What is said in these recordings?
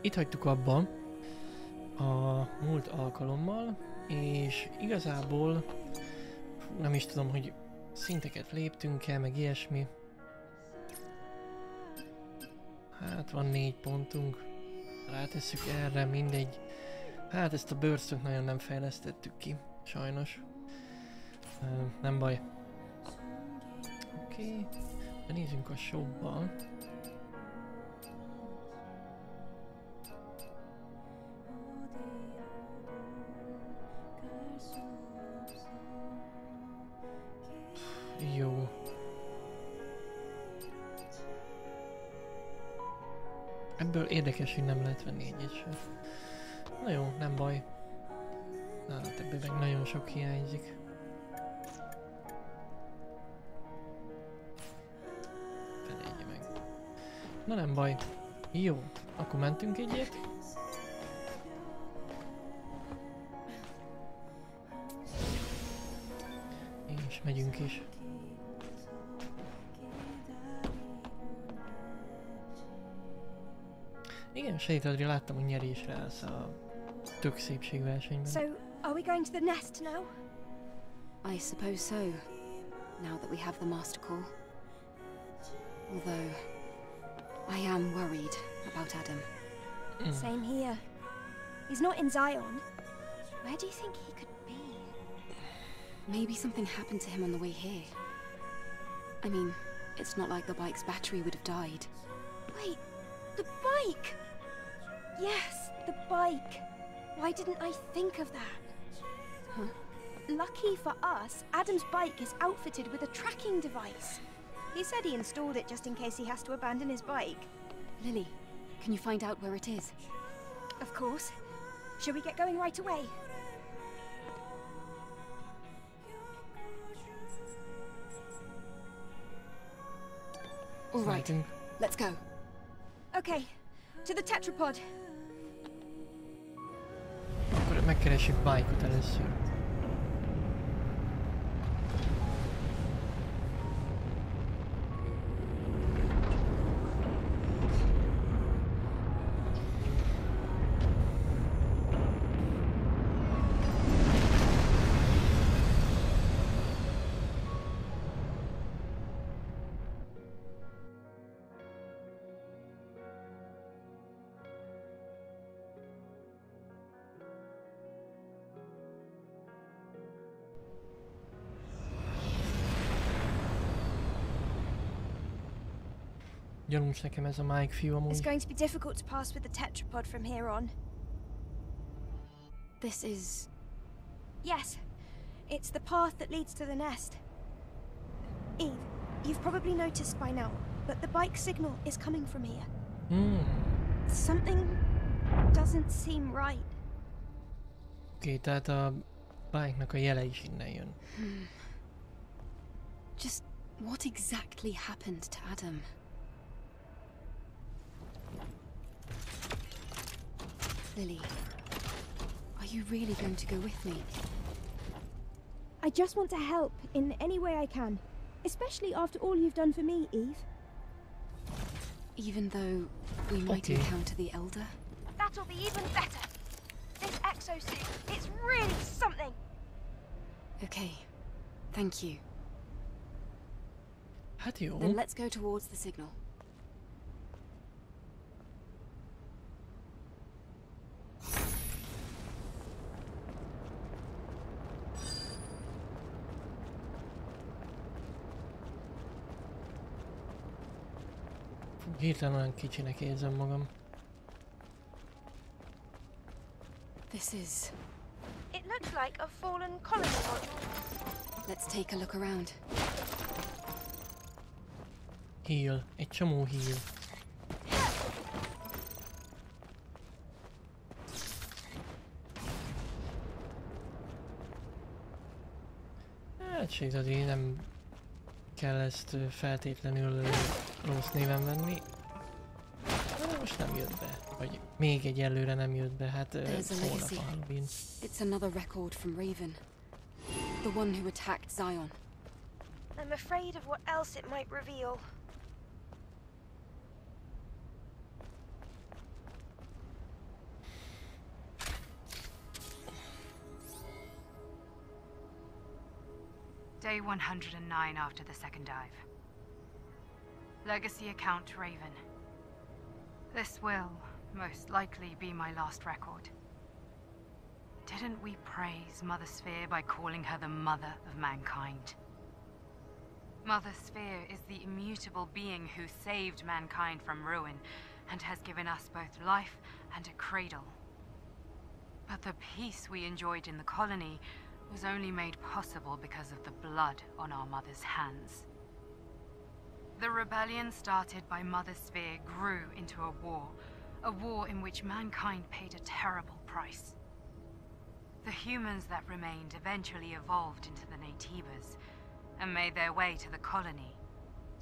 itt hagytuk abban a múlt alkalommal, és igazából nem is tudom, hogy szinteket léptünk el, meg ilyesmi. Hát van négy pontunk, rátesszük erre, mindegy. Hát ezt a burst nagyon nem fejlesztettük ki, sajnos. nem baj. Oké, okay. nézzünk a shopba. Hogy nem lehet venni egyet sem. Na jó, nem baj. Hát ebből meg nagyon sok hiányzik. Felejtje meg. Na nem baj. Jó, akkor mentünk egyet. És megyünk is. Sejtadri, láttam, hogy nyerésre állsz a tök szépségversenyben. So, are we going to the nest now? I suppose so, now that we have the master call. Although, I am worried about Adam. Mm. Same here. He's not in Zion. Where do you think he could be? Maybe something happened to him on the way here. I mean, it's not like the bike's battery would have died. Wait, the bike! Yes, the bike. Why didn't I think of that? Huh? Lucky for us, Adam's bike is outfitted with a tracking device. He said he installed it just in case he has to abandon his bike. Lily, can you find out where it is? Of course. Shall we get going right away? All right, let's go. Okay, to the tetrapod. Akkor megkeressük Bike-ot először. Gyanús nekem ez a Mike fiú amúgy. It's going to be difficult to pass with the tetrapod from here on. This is... Yes. It's the path that leads to the nest. Eve, you've probably noticed by now, but the bike signal is coming from here. Hmm. Something doesn't seem right. Oké, okay, tehát a bike-nak a jele is innen jön. Hmm. Just what exactly happened to Adam? Lily, are you really going to go with me? I just want to help in any way I can. Especially after all you've done for me, Eve. Even though we oh, might okay. encounter the Elder? That'll be even better. This exosuit, it's really something. Okay. Thank you. How do you? Then let's go towards the signal. Hirtelen olyan kicsinek érzem magam. This is... It looks like a fallen colony module. Let's take a look around. Heal. Egy csomó heal. Hát sétadi, nem kell ezt feltétlenül rossz néven venni. Most nem jött be, vagy még egy előre nem jött be, hát a It's another record from Raven. The one who attacked Zion. I'm afraid of what else it might reveal. Day 109 after the second dive. Legacy account Raven. This will, most likely, be my last record. Didn't we praise Mother Sphere by calling her the mother of mankind? Mother Sphere is the immutable being who saved mankind from ruin and has given us both life and a cradle. But the peace we enjoyed in the colony was only made possible because of the blood on our mother's hands. The rebellion started by Mother Sphere grew into a war, a war in which mankind paid a terrible price. The humans that remained eventually evolved into the Natives, and made their way to the colony,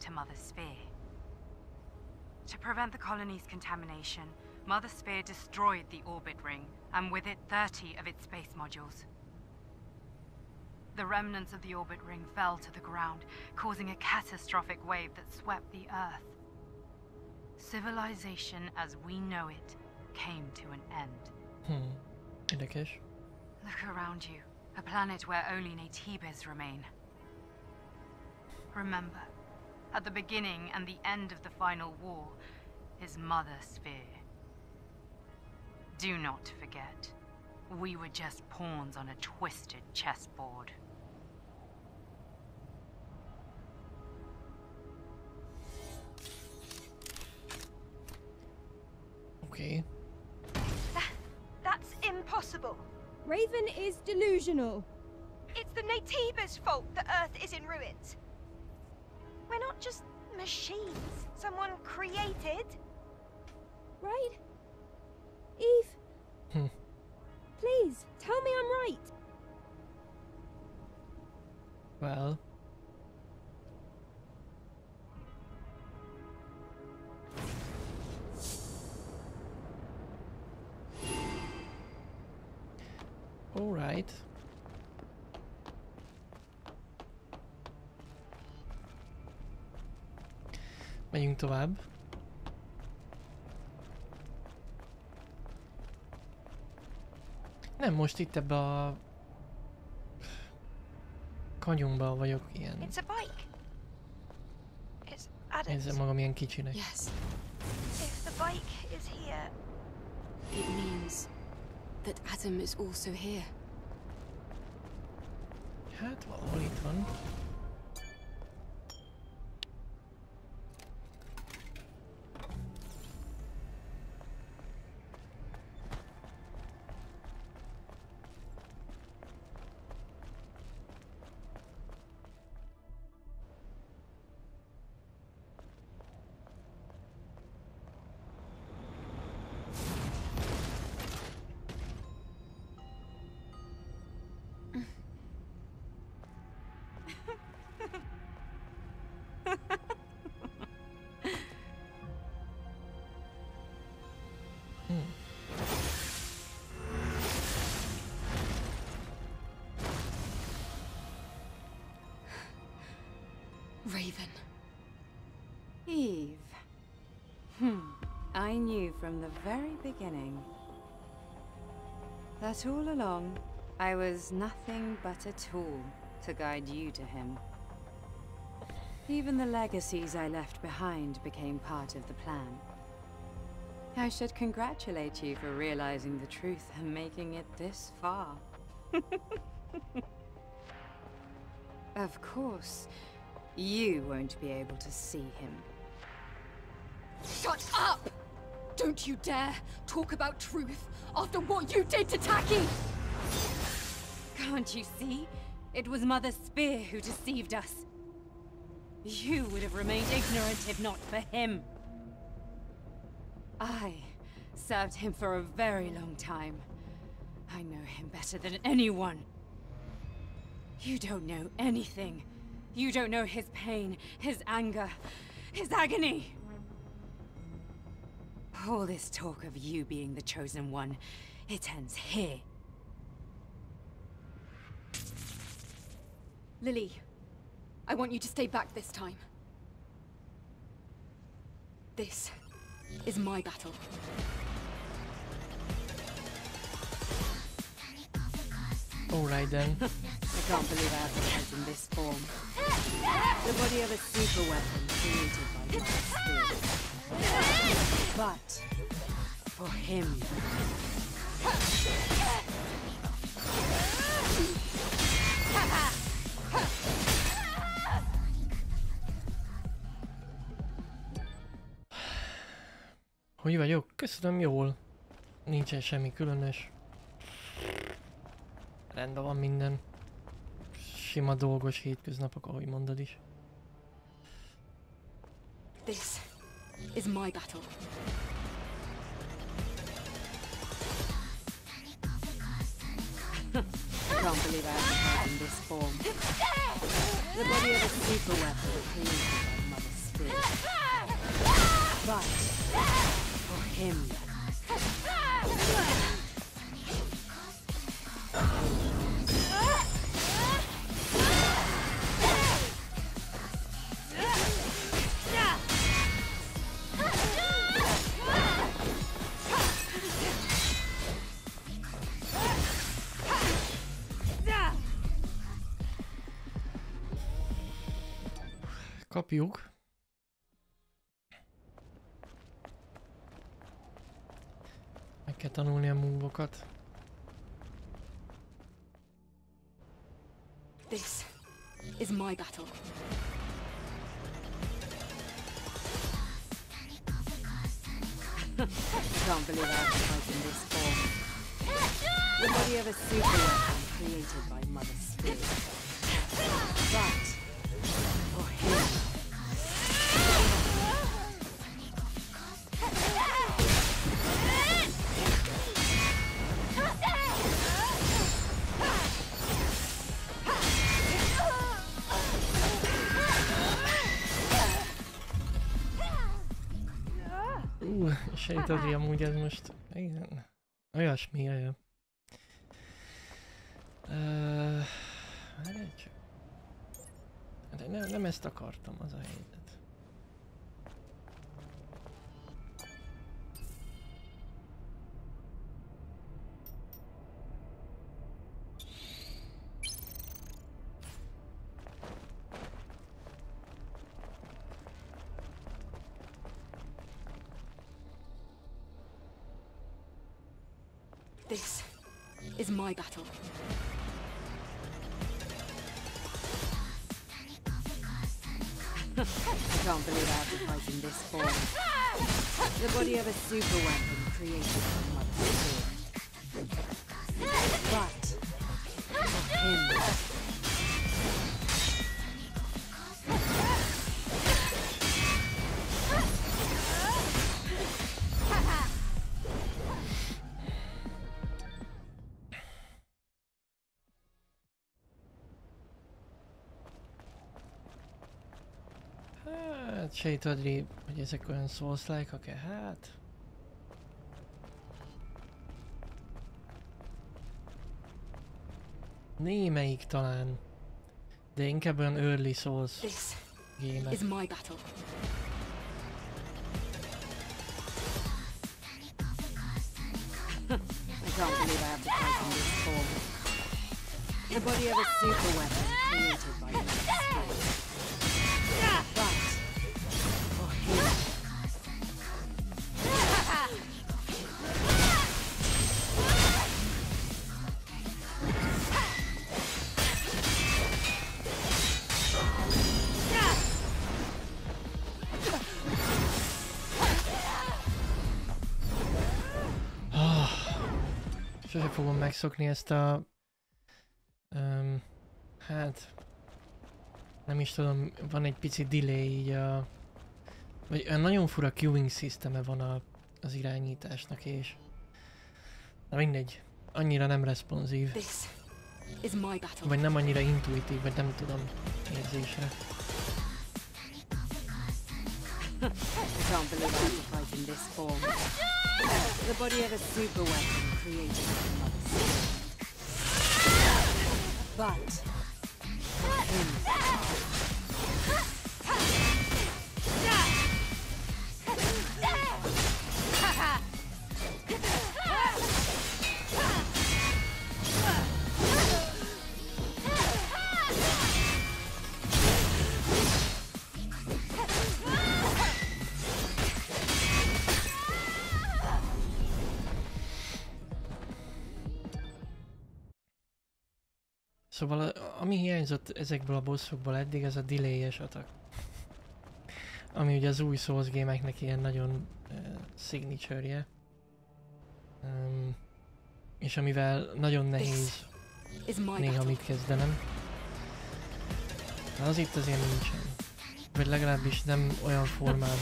to Mother Sphere. To prevent the colony's contamination, Mother Sphere destroyed the orbit ring, and with it 30 of its space modules. The remnants of the orbit ring fell to the ground, causing a catastrophic wave that swept the Earth. Civilization as we know it came to an end. Hmm. Érdekes. Look around you. A planet where only Natibes remain. Remember, at the beginning and the end of the final war is Mother Sphere. Do not forget, we were just pawns on a twisted chessboard. Oké. That's impossible. Raven is delusional. It's the Natiba's fault the Earth is in ruins. We're not just machines someone created. Right? Eve, Hmm. please, tell me I'm right. Well. Alright. Megyünk tovább. Nem, most itt ebbe a kanyunkba vagyok ilyen. It's a bike. It's. Érzem magam ilyen kicsinek. Yes, If the bike is here, it means that Adam is also here. Hát valahol I knew from the very beginning that all along I was nothing but a tool to guide you to him. Even the legacies I left behind became part of the plan. I should congratulate you for realizing the truth and making it this far. of course, you won't be able to see him. Shut up! Don't you dare talk about truth after what you did to Taki! Can't you see? It was Mother Spear who deceived us. You would have remained ignorant if not for him. I served him for a very long time. I know him better than anyone. You don't know anything. You don't know his pain, his anger, his agony. All this talk of you being the chosen one, it ends here. Lily, I want you to stay back this time. This is my battle. Alright then. I can't believe I have to fight in this form. The body of a super weapon created by my spirit. But for him. Hogy vagyok? Köszönöm, jól. Nincsen semmi különös. Rendben van minden. Sima dolgos hétköznapok, ahogy mondod is. This is my battle. Can't believe I have in this form. The body of a super weapon created by Mother Spirit. But for him. Kapjuk. Meg kell tanulni a múvokat. This is my battle. Can't believe I have to fight in this form. The body of a super created by Mother Spirit. But Uh, sejtett, hogy amúgy ez most... Igen. Olyasmi, olyan. Uh, hát, de nem, nem ezt akartam, az a helyzet. This is my battle. I can't believe I have to fight in this form. The body of a super weapon created Mother Spirit. But for him. Sejtett, hogy ezek olyan souls-like -e? Hát... Némelyik talán. De inkább olyan early souls gémek. is my battle. I can't believe I have to fight in this form. The body of a super weapon created by megszokni ezt a... Um, hát... Nem is tudom, van egy pici delay így a... Vagy olyan nagyon fura queuing systeme van a, az irányításnak és... Na mindegy. Annyira nem responsív. Vagy nem annyira intuitív, vagy nem tudom érzésre. I can't believe I have to fight in this form. The body of a super weapon created Mother Spirit. But Szóval a, ami hiányzott ezekből a bosszokból eddig, az a delay-es attack. Ami ugye az új Souls gémeknek ilyen nagyon uh, signature-je. Um, és amivel nagyon nehéz néha mit kezdenem. De az itt azért nincsen. Vagy legalábbis nem olyan formában.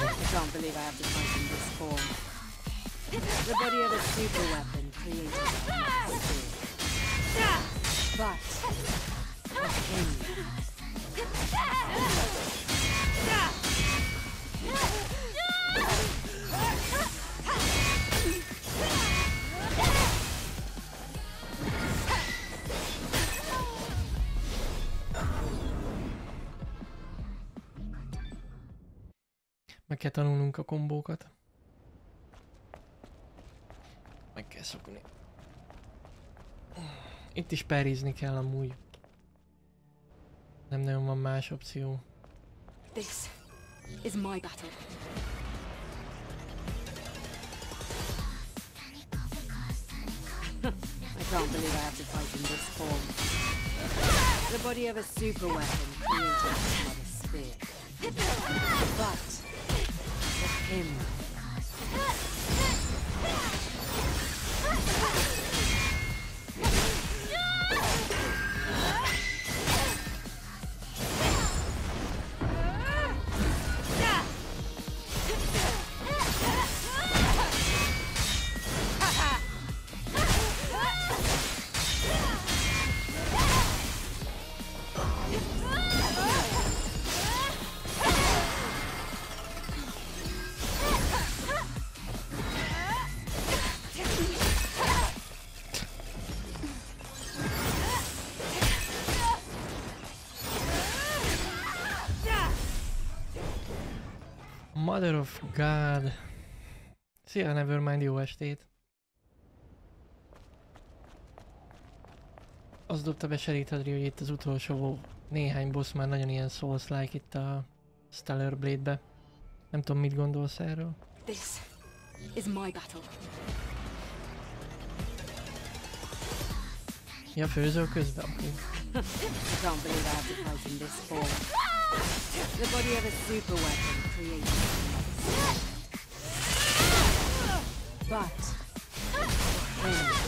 But. Meg kell tanulnunk a kombókat. Meg kell szokni. Itt is perizni kell amúgy. Nem nagyon van más opció. This is my battle. I can't believe I have to fight in this form. The body of a super weapon created by Mother Spear. But of him. Mother of God. Szia, Nevermind, jó estét. Az dobta be Sherry hogy itt az utolsó néhány boss már nagyon ilyen Souls-like itt a Stellar Blade-be. Nem tudom, mit gondolsz erről? This is my battle. Ja, főzöl közben? Oké. I can't believe I have to fight in this form. The body of a super weapon created. But of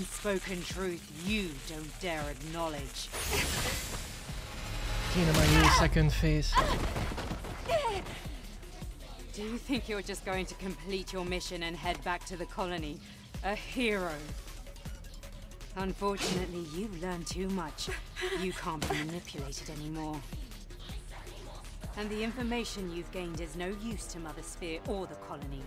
unspoken truth you don't dare acknowledge. Már jó second face. Do you think you're just going to complete your mission and head back to the colony? A hero? Unfortunately, you've learned too much. You can't be manipulated anymore. And the information you've gained is no use to Mother Sphere or the colony.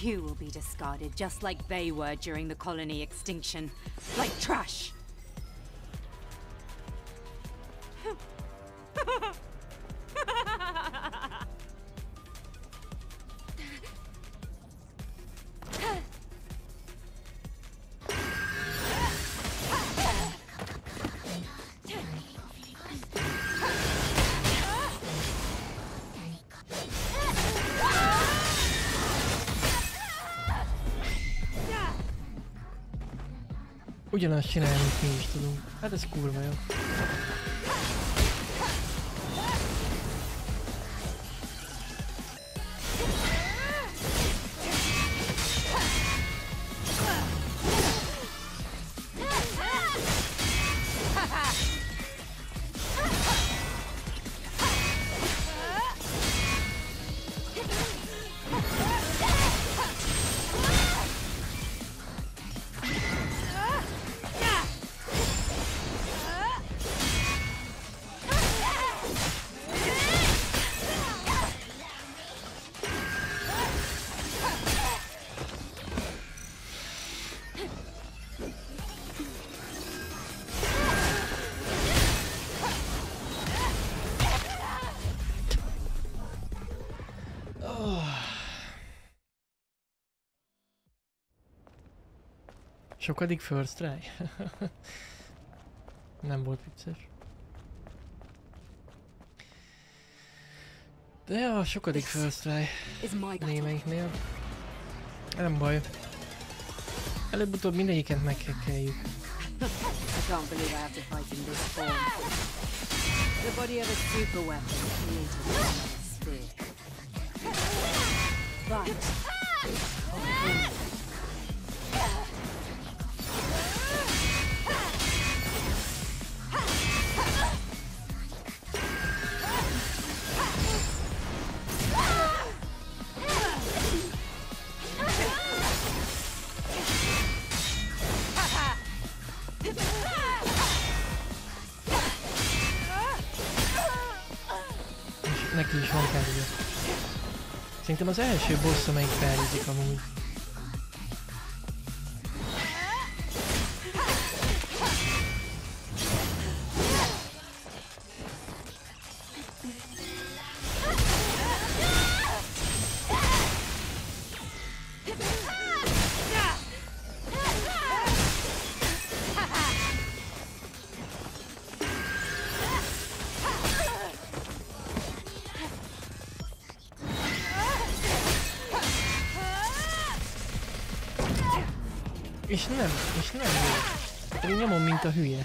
You will be discarded just like they were during the colony extinction. Like trash! Ugyanazt csinálni, mi is tudunk. Hát ez kurva jó. Sokadik first try? Nem volt vicces. De a sokadik first try némelyiknél. Nem baj. Előbb-utóbb mindegyiket meghekkeljük. I can't believe I have to fight in this form. The body of a super weapon created in another sphere. But az első boss, amelyik felhízik amúgy. És nem, és nem jó. Pedig nyomom, mint a hülye.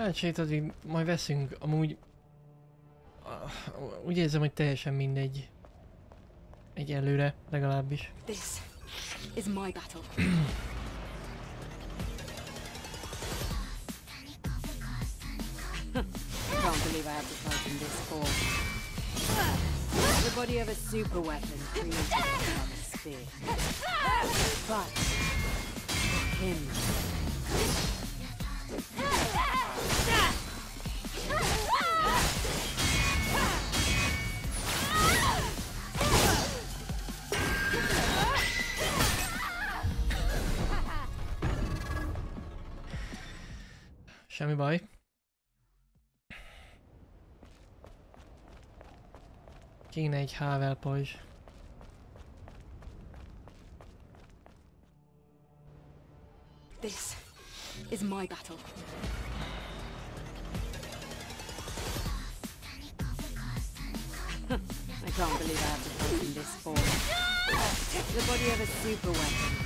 Hát sét addig majd veszünk, amúgy... Úgy érzem, hogy teljesen mindegy. Egy előre, legalábbis. This is my battle. Can't believe I have to fight in this form. The body of a super weapon created from a sphere. But for him, Semmi baj. Kéne egy Havel. This is my battle. I can't believe I have to fight in this form. The body of a super weapon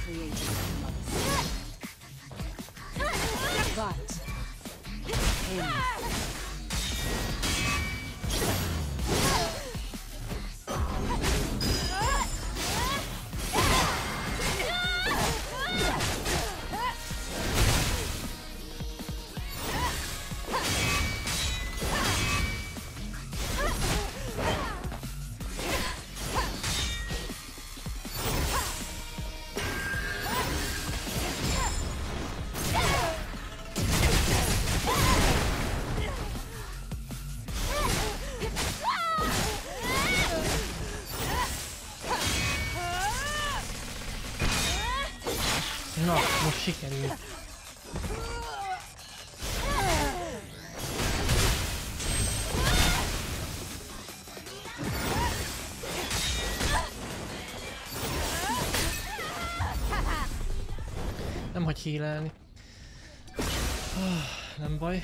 sikerült. Nem hagy hílelni. Ah, Nem baj.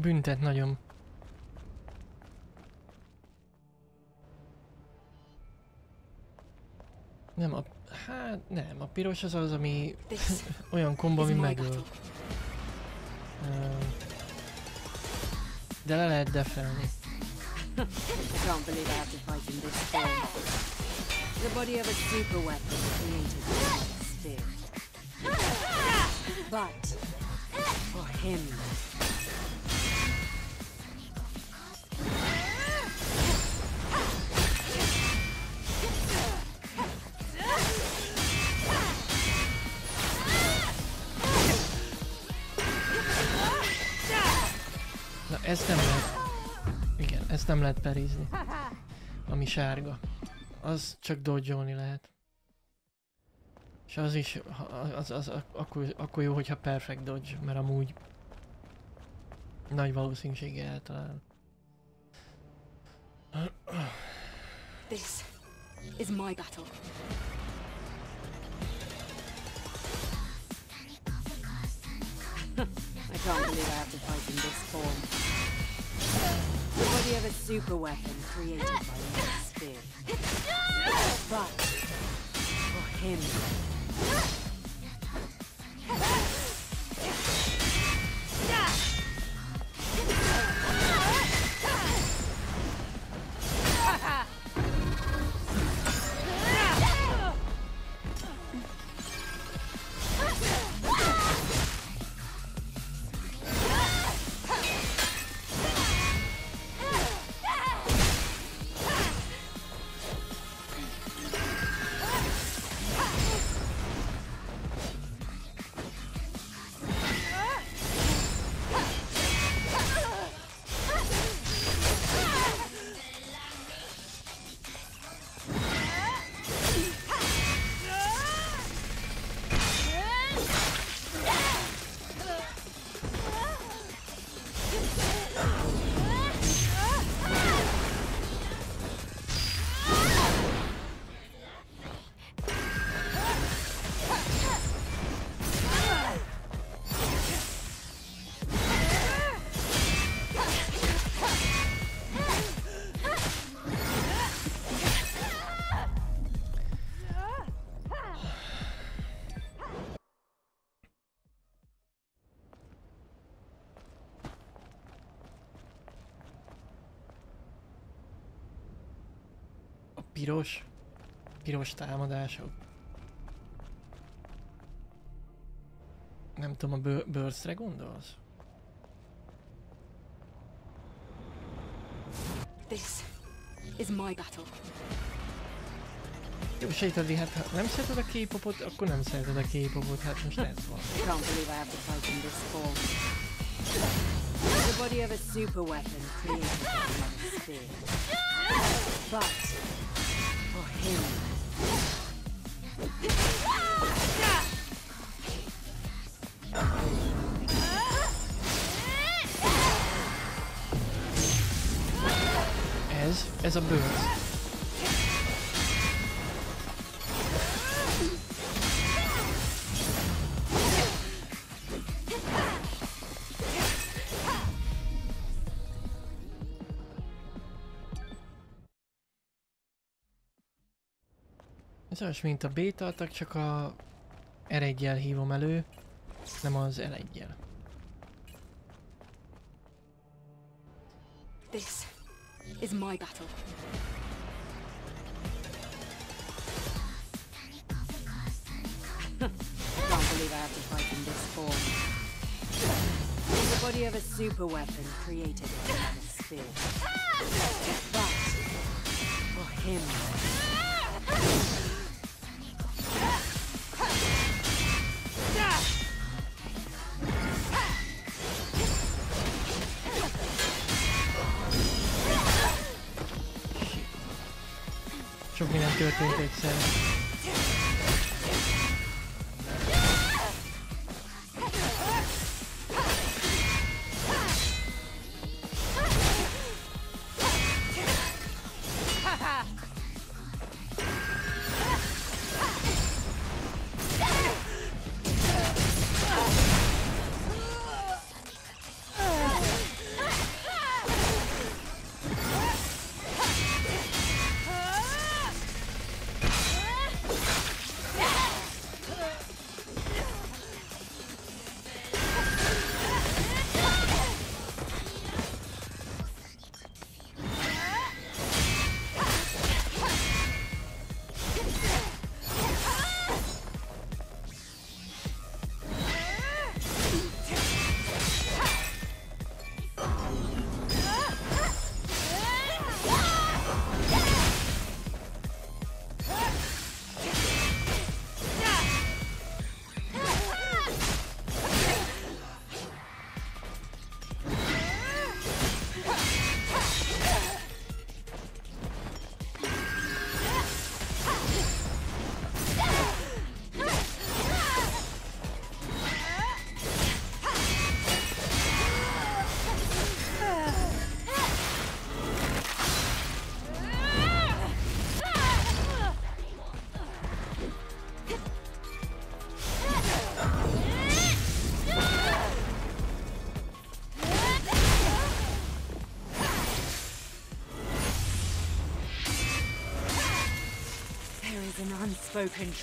Büntet nagyon. Nem a... Hát nem, a piros az az, ami olyan kombo, is ami megöl. De le lehet defelni. I can't believe I have to fight in this form. The body of a super weapon created from a sphere. But for him, ezt nem lehet... Igen, ezt nem lehet perizni. Ami sárga. Az csak dodge lehet. És az is, az, az, az akkor, akkor jó, hogyha perfect dodge, mert amúgy nagy valószínűséggel eltalál. This is my battle. I can't believe I have to fight in this form. The have a super weapon created by a sphere. But for him, piros, piros támadások. Nem tudom, a bő- Burst-re gondolsz? This is my battle. Jó, sejtedi, hát ha nem szereted a K-popot, akkor nem szereted a K-popot, hát most ez van. Can't believe I have to fight in this form. The body of a super weapon created by Mother Sphere. But for him, Ez, ez a Burst. Ez olyas, mint a beta, csak a R1-jel hívom elő, nem az L1-jel. This is my battle. I can't believe I have to fight in this form. The body of a super weapon created by Mother Sphere. But for him, do a 367.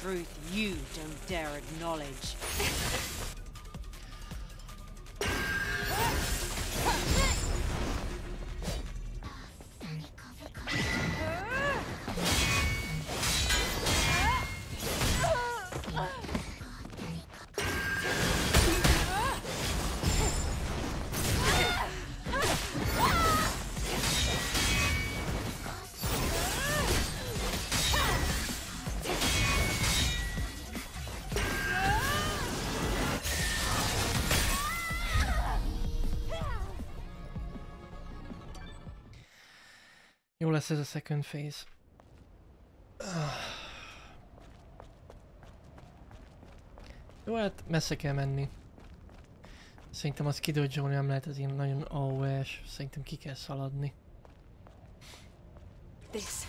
Truth you don't dare acknowledge. Lesz ez a second phase. Ah. Jó, hát messze kell menni. Szerintem az kidodgyolni nem lehet, ez ilyen nagyon AOS. Szerintem ki kell szaladni. This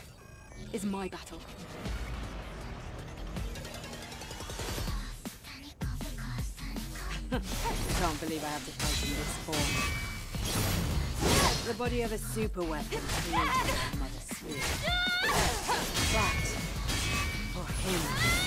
is my battle. I can't believe I have to fight in this form. The body of a super weapon created by Mother Sphere. But for him,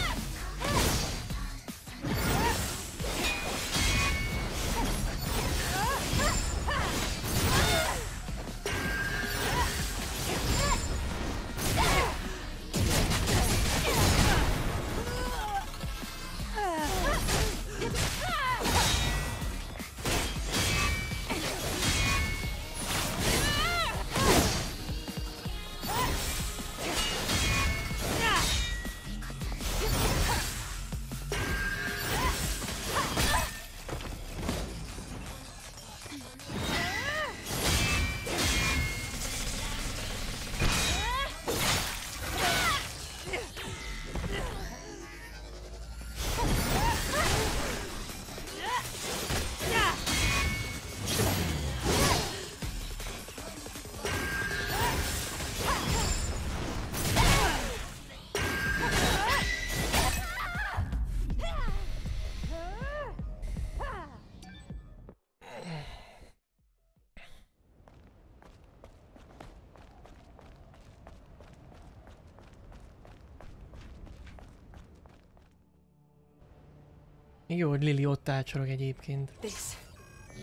Jó, hogy Lily ott ácsorog egyébként. This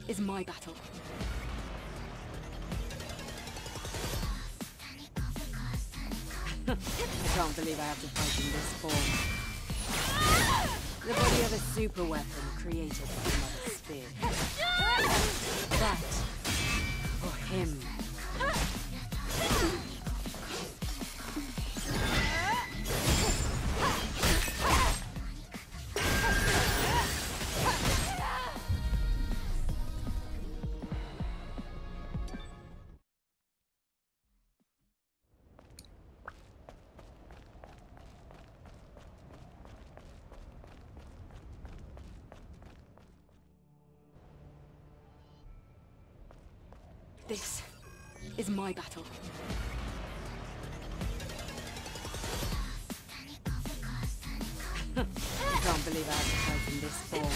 is my battle. I can't believe I have to fight in this form. The body of a super weapon created by Mother is my battle. I can't believe I have to in this form.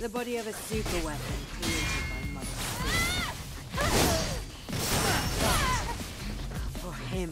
The body of a super weapon created by Mother Spear. For him.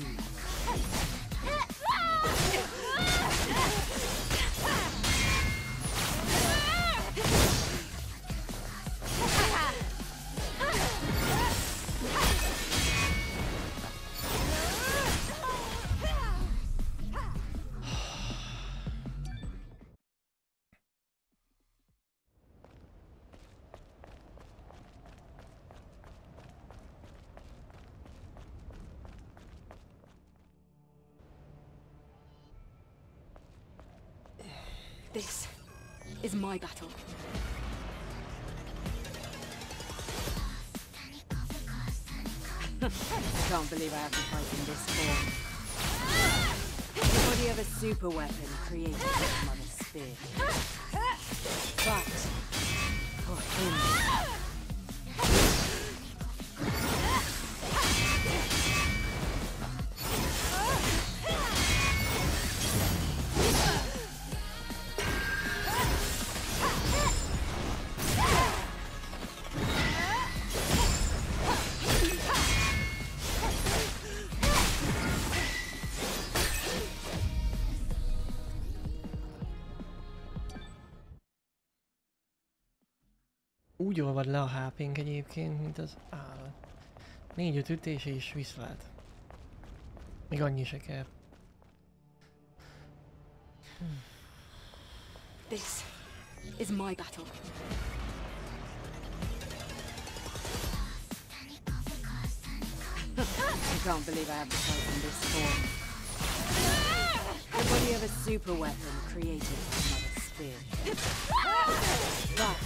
My battle. I can't believe I have to fight in this form. The body of a super weapon created by Mother Spear. But for him. Úgy olvad le a HP-nk egyébként, mint az állat. 4-5 ütés és viszlát. Még annyi se kell. This is my battle. I can't believe I have to fight in this form. The body of a super weapon created by Mother Spear. That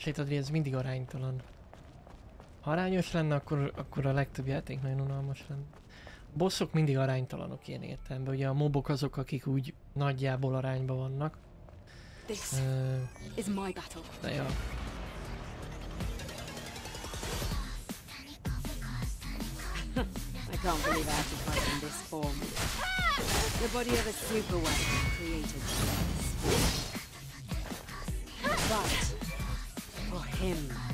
Sejtad, hogy ez mindig aránytalan. Ha arányos lenne, akkor, akkor a legtöbb játék nagyon unalmas lenne. A bosszok mindig aránytalanok ilyen értelemben. Ugye a mobok azok, akik úgy nagyjából arányban vannak. This Ö, is my battle. de ja. I can't believe I have to fight in this form. The body of a super weapon created for this. Him.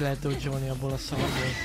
Ki lehet dodge abból a szarból.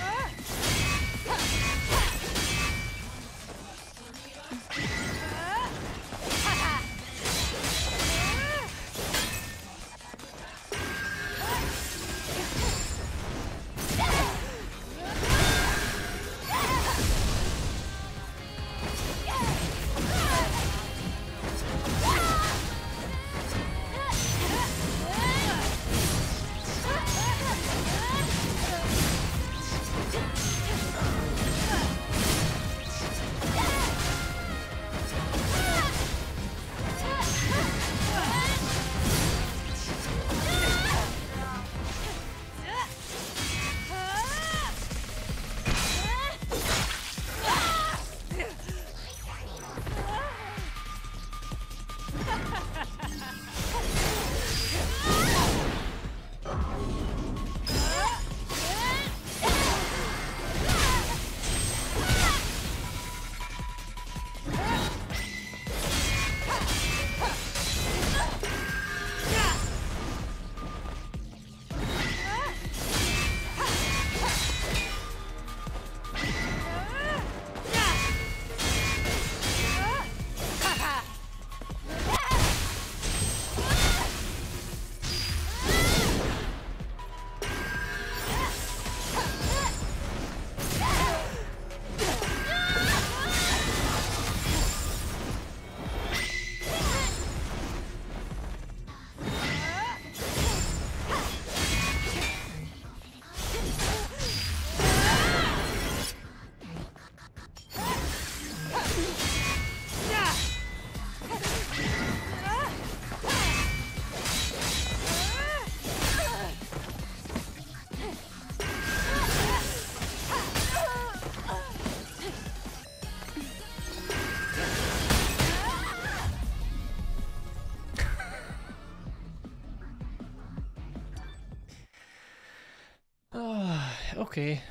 Oké. Okay.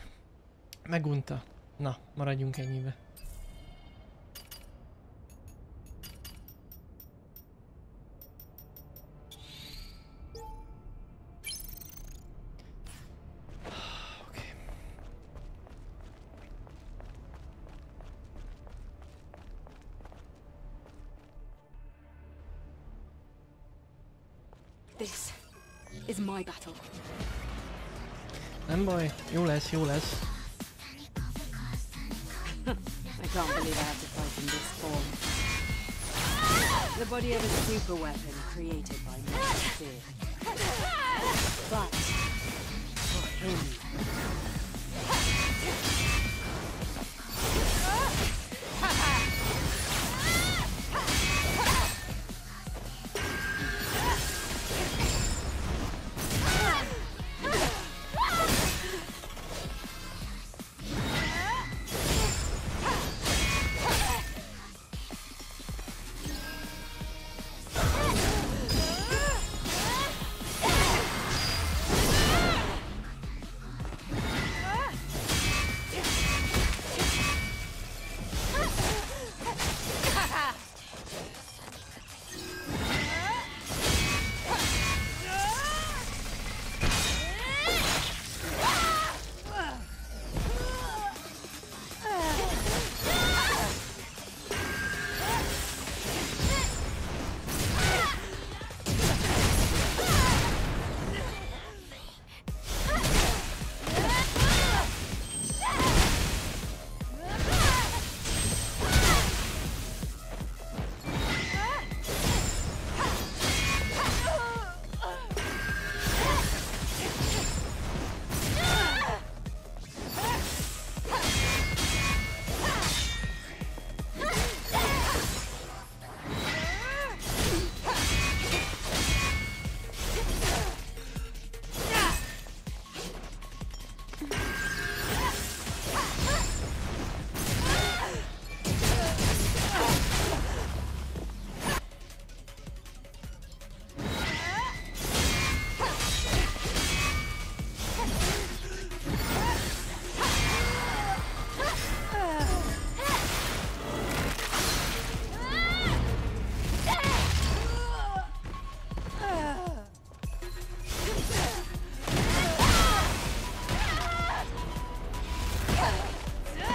Megunta. Na, maradjunk ennyibe. This is my battle. Baj, jó lesz, jó lesz. I can't believe I have to fight in this form. The body of a super weapon created by Mr. Fear. But for him,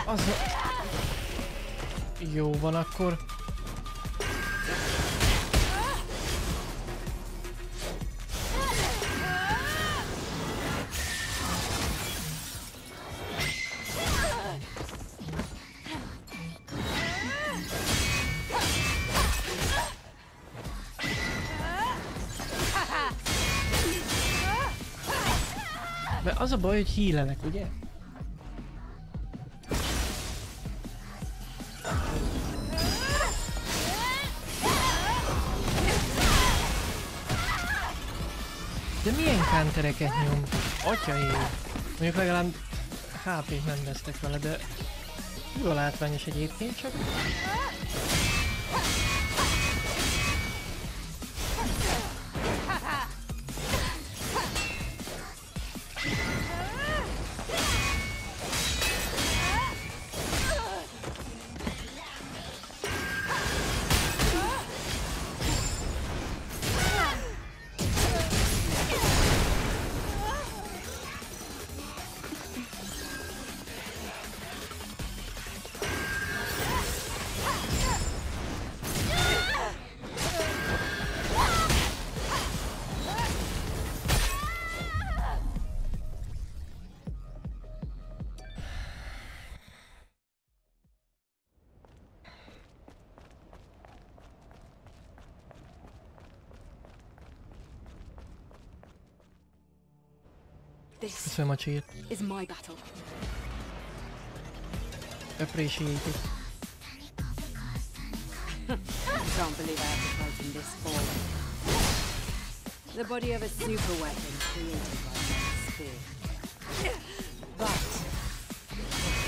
Az a... Jó van akkor. De az a baj, hogy hílenek, ugye? Countereket nyom? Atya ég. Mondjuk legalább HP-t nem vesztek vele, de jó látványos egyébként, csak Köszönöm a cheat. is my battle. Appreciate it. I can't believe I have to fight in this form. The body of a super weapon created by Mr. Fear. But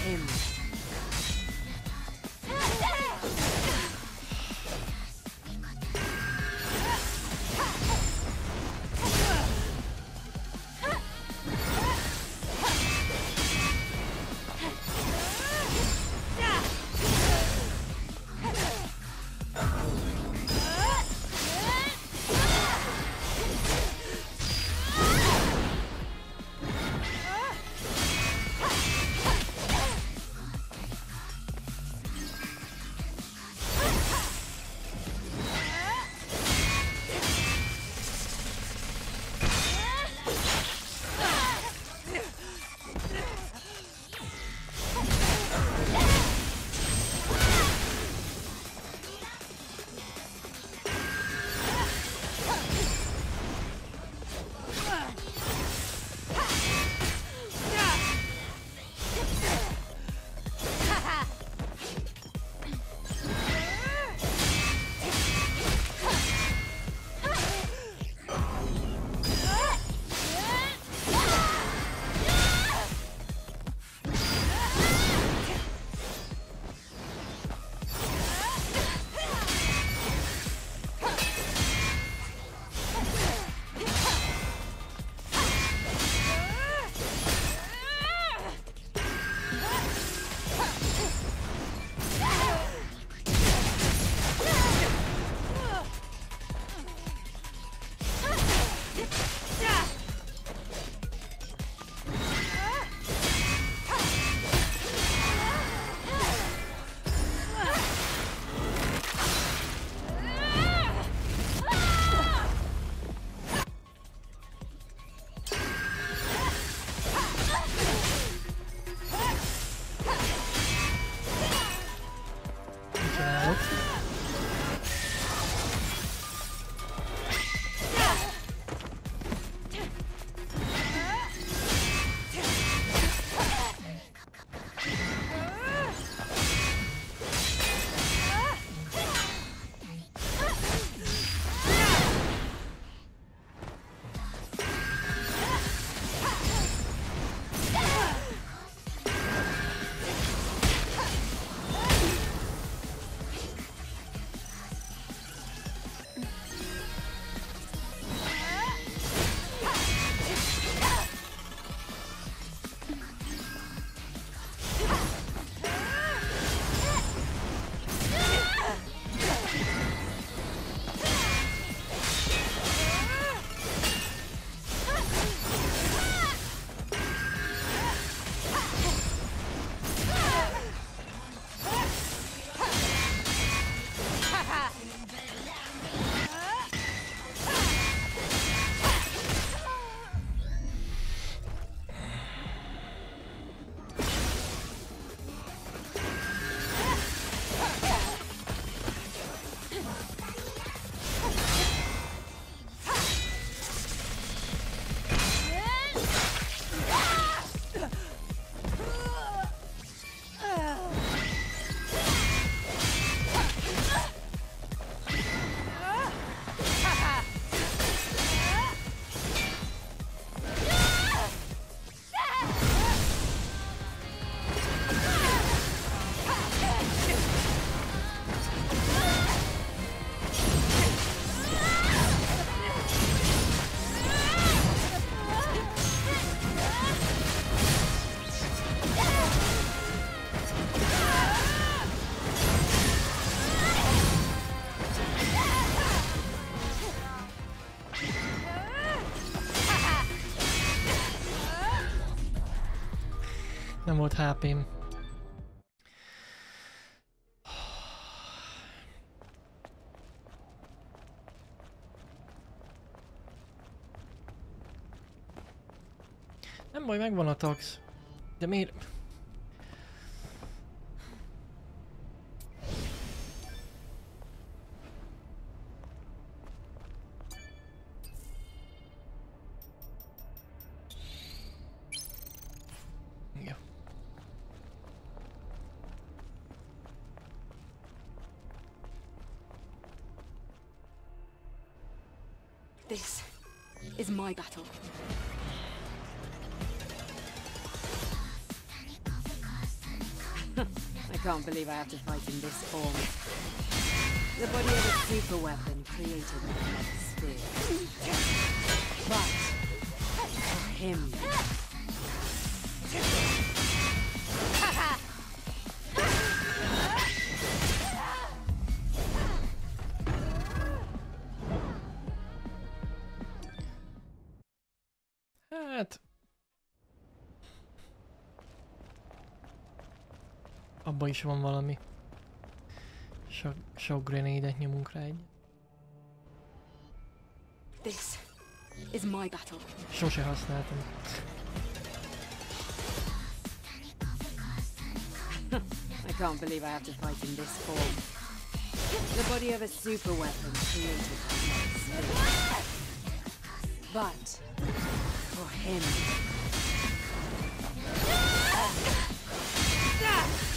him, volt HP-m. Nem baj, megvan a tax. De miért? To fight in this form. The body of a super weapon created by the sphere. But for him, is van valami. Sok, sok grenédet nyomunk rá egy. This is my battle. Sose használtam. I can't believe I have to fight in this form. The body of a super weapon created by the. But for him, Azt a...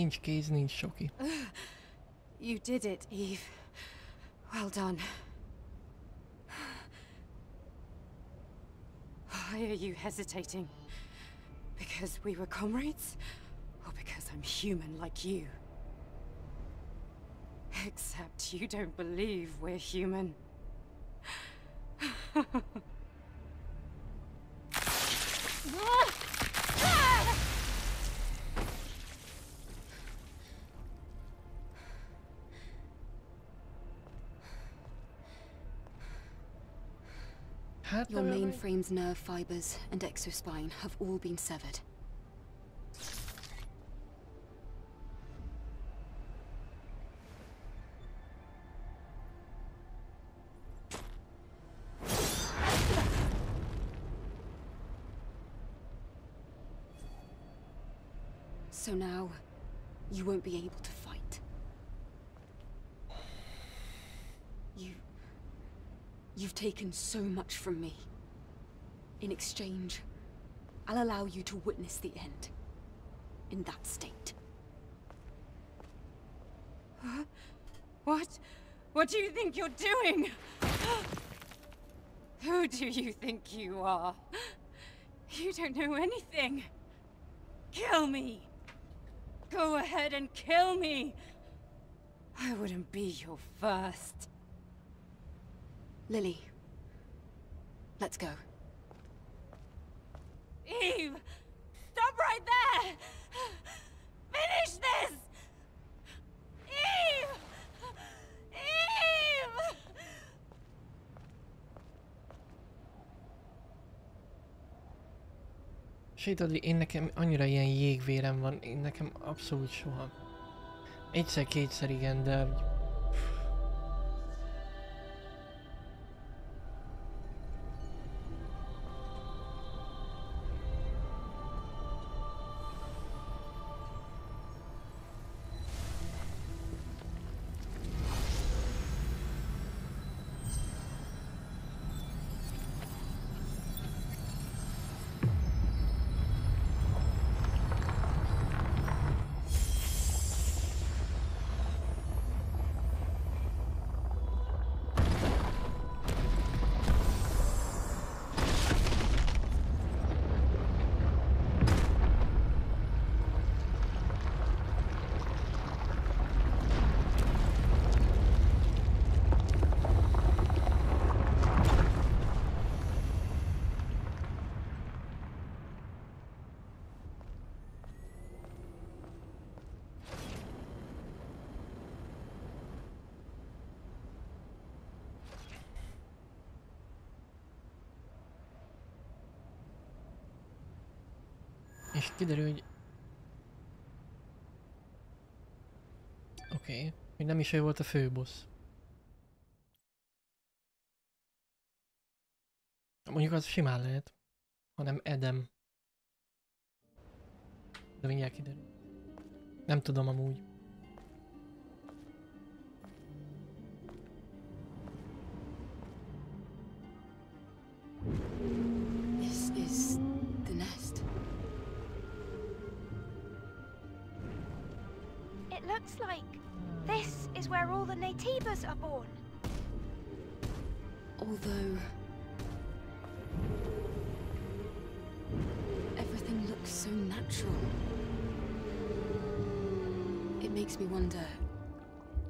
Nincs kéz, nincs soki. You did it, Eve. Well done. Why are you hesitating? Because we were comrades? Or because I'm human like you? Except you don't believe we're human. Hát Your mainframe's nerve fibers and exospine have all been severed. So now, you won't be able to fight. You... You've taken so much from me. In exchange, I'll allow you to witness the end. In that state. What? What do you think you're doing? Who do you think you are? You don't know anything. Kill me. Go ahead and kill me. I wouldn't be your first. Lily. Let's go. Eve! Stop right there! Finish this! Eve! Eve! Sőt, tudod, én nekem annyira ilyen jégvérem van, én nekem abszolút soha. Egyszer-kétszer igen, de... kiderül, hogy... Oké, okay. hogy nem is ő volt a főbossz. Mondjuk az simán lehet, hanem Edem. De mindjárt kiderül. Nem tudom amúgy. Are born. Although... Everything looks so natural. It makes me wonder...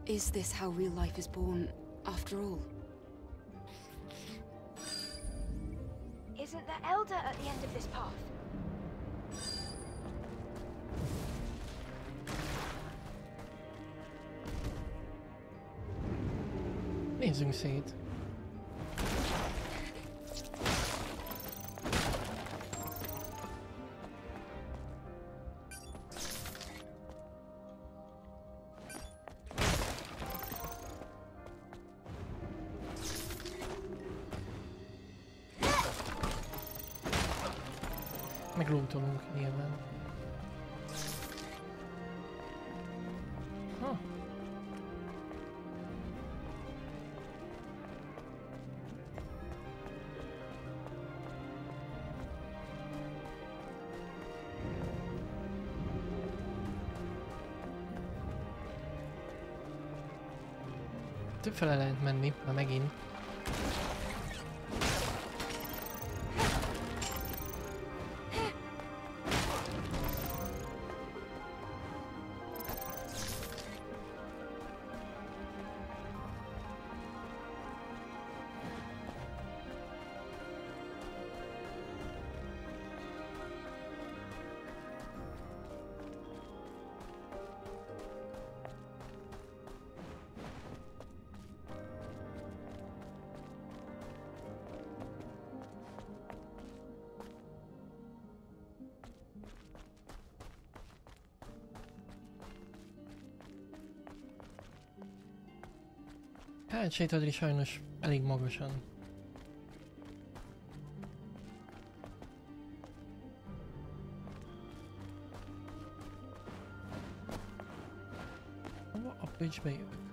Is this how real life is born, after all? Isn't the Elder at the end of this path? Nézzünk szét. Többfele lehet menni, na megint. Hát sétadni sajnos elég magasan. Hova a pöcsbe jövök?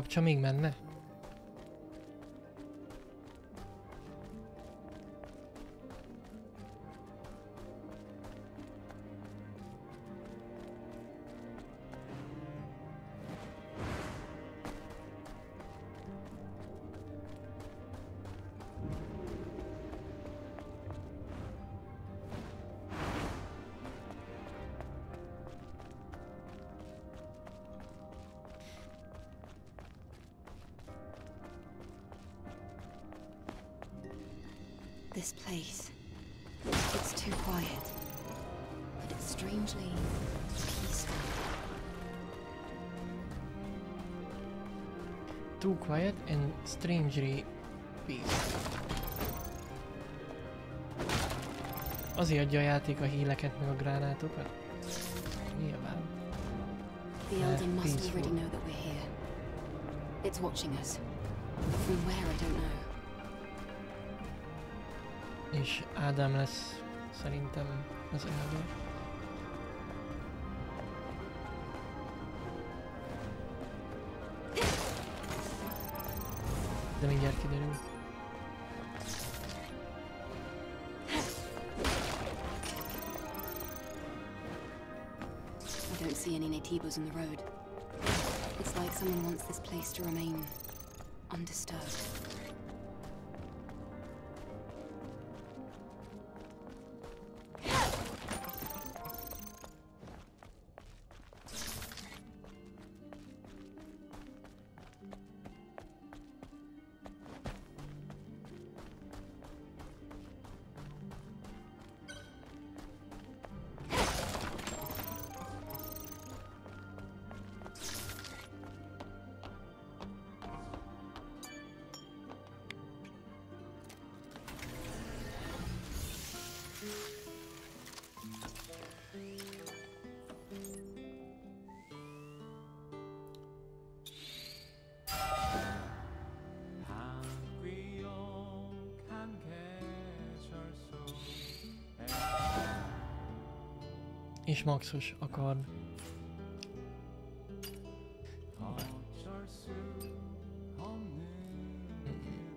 Kapcsa még menne? And strangely peaceful. Azért adja a játék a híleket meg a gránátokat? Nyilván. The Elder must peaceful. already know that we're here. It's watching us. From where, I don't know. És Ádám lesz szerintem az elő. I don't see any Natibos in the road. It's like someone wants this place to remain undisturbed. és maxos akar.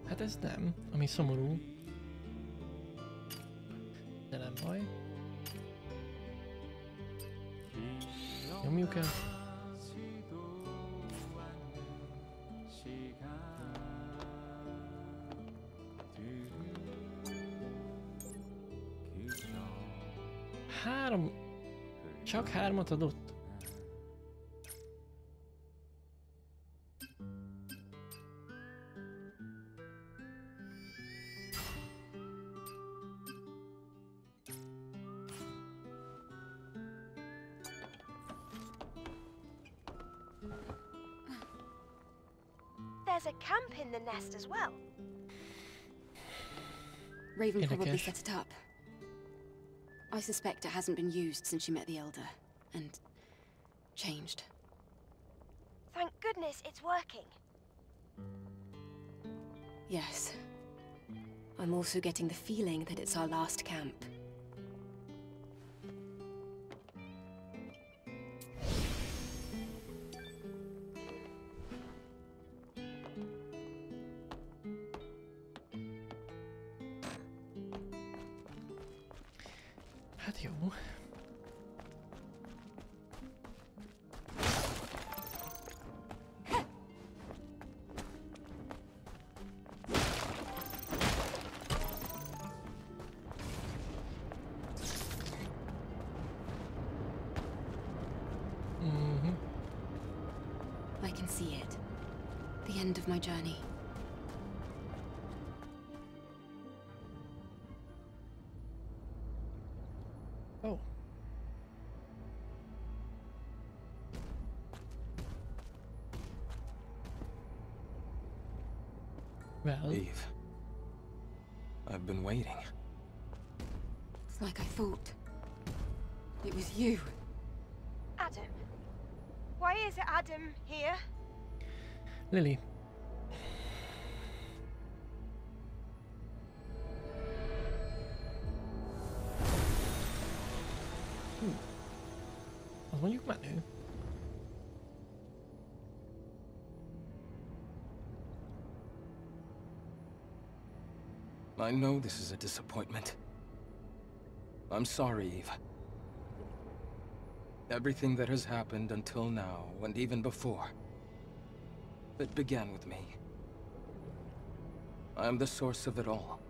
Hát ez nem, ami szomorú. Csak hármat. There's a camp in the nest as well. Raven probably set it up. I suspect it hasn't been used since she met the Elder, also getting the feeling that it's our last camp. I know this is a disappointment. I'm sorry, Eve. Everything that has happened until now, and even before, it began with me. I am the source of it all.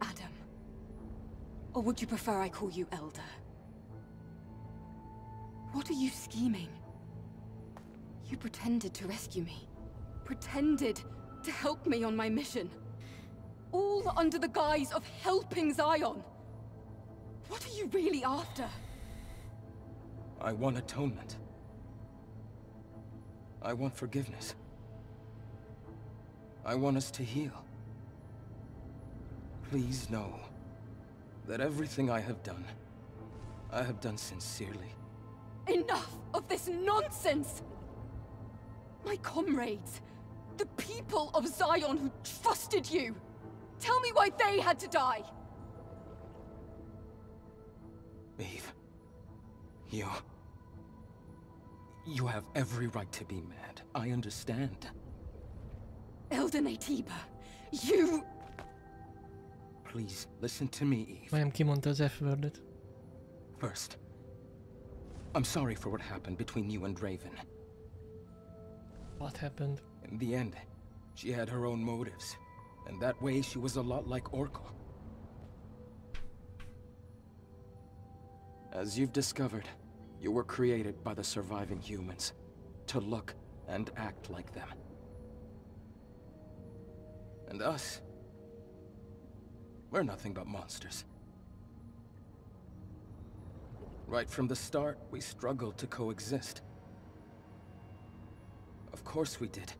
Adam. Or would you prefer I call you Elder? What are you scheming? You pretended to rescue me. Pretended to help me on my mission. All under the guise of helping Zion. What are you really after? I want atonement. I want forgiveness. I want us to heal. Please know that everything I have done, I have done sincerely. Enough of this nonsense! My comrades, the people of Zion who trusted you, tell me why they had to die! Eve, you... You have every right to be mad. I understand. Elden Atiba, you... Please, listen to me, Eve. Majdnem kimondta az F-wordet. First, I'm sorry for what happened between you and Raven. What happened? In the end, she had her own motives. And that way, she was a lot like Oracle. As you've discovered, you were created by the surviving humans to look and act like them. And us, we're nothing but monsters. Right from the start, we struggled to coexist. Of course we did.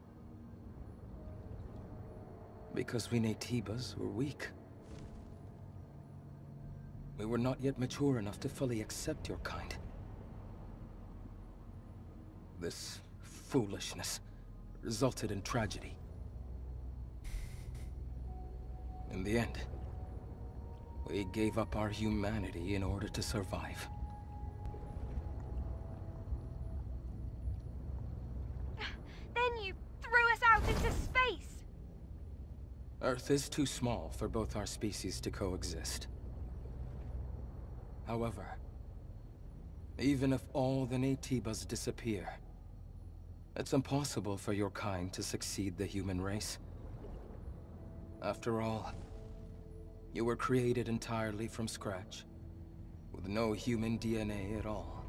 Because we Natibas were weak. We were not yet mature enough to fully accept your kind. This foolishness resulted in tragedy. In the end, we gave up our humanity in order to survive. Then you threw us out into space! Earth is too small for both our species to coexist. However, even if all the Natibas disappear, it's impossible for your kind to succeed the human race. After all, you were created entirely from scratch, with no human DNA at all.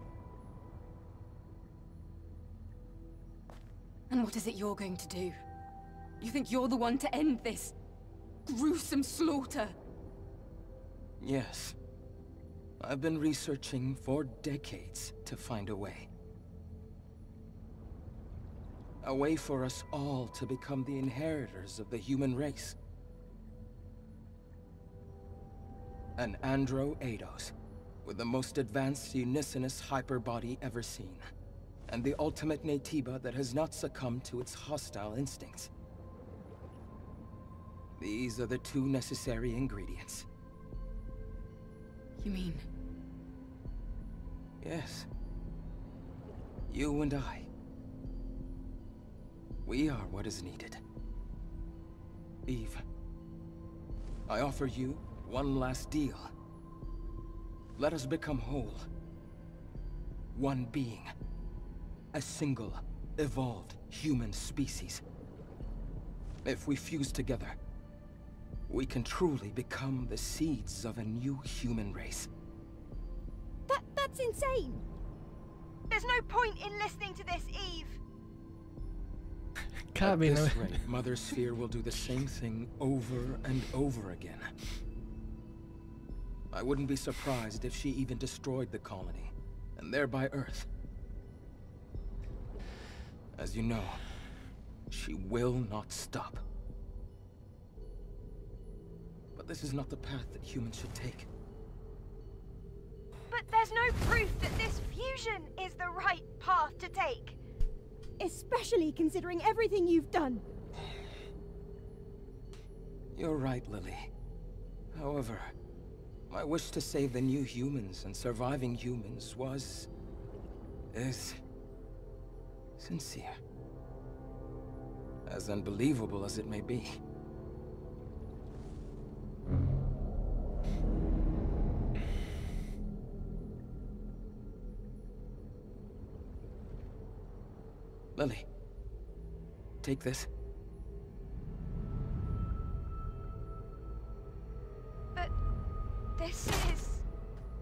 And what is it you're going to do? You think you're the one to end this gruesome slaughter? Yes. I've been researching for decades to find a way. A way for us all to become the inheritors of the human race. An Andro Eidos, with the most advanced unicinous hyperbody ever seen. And the ultimate Natiba that has not succumbed to its hostile instincts. These are the two necessary ingredients. You mean... Yes. You and I. We are what is needed. Eve. I offer you one last deal. Let us become whole. One being. A single, evolved human species. If we fuse together, we can truly become the seeds of a new human race. That that's insane. There's no point in listening to this, Eve. At Kb. this nem- rate, Mother Sphere will do the same thing over and over again. I wouldn't be surprised if she even destroyed the colony, and thereby Earth. As you know, she will not stop. This is not the path that humans should take. But there's no proof that this fusion is the right path to take. Especially considering everything you've done. You're right, Lily. However, my wish to save the new humans and surviving humans was... is... sincere. As unbelievable as it may be. Lily, take this. But this is.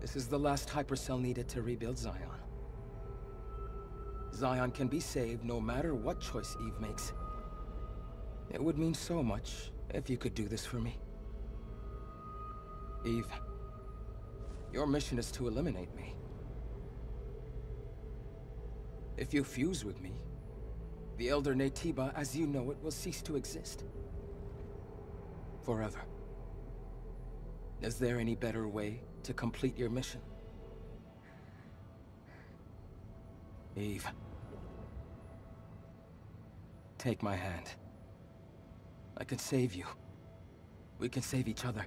This is the last hypercell needed to rebuild Zion. Zion can be saved no matter what choice Eve makes. It would mean so much if you could do this for me. Eve, your mission is to eliminate me. If you fuse with me, the Elder Natiba as you know it will cease to exist. Forever. Is there any better way to complete your mission? Eve. Take my hand. I can save you. We can save each other.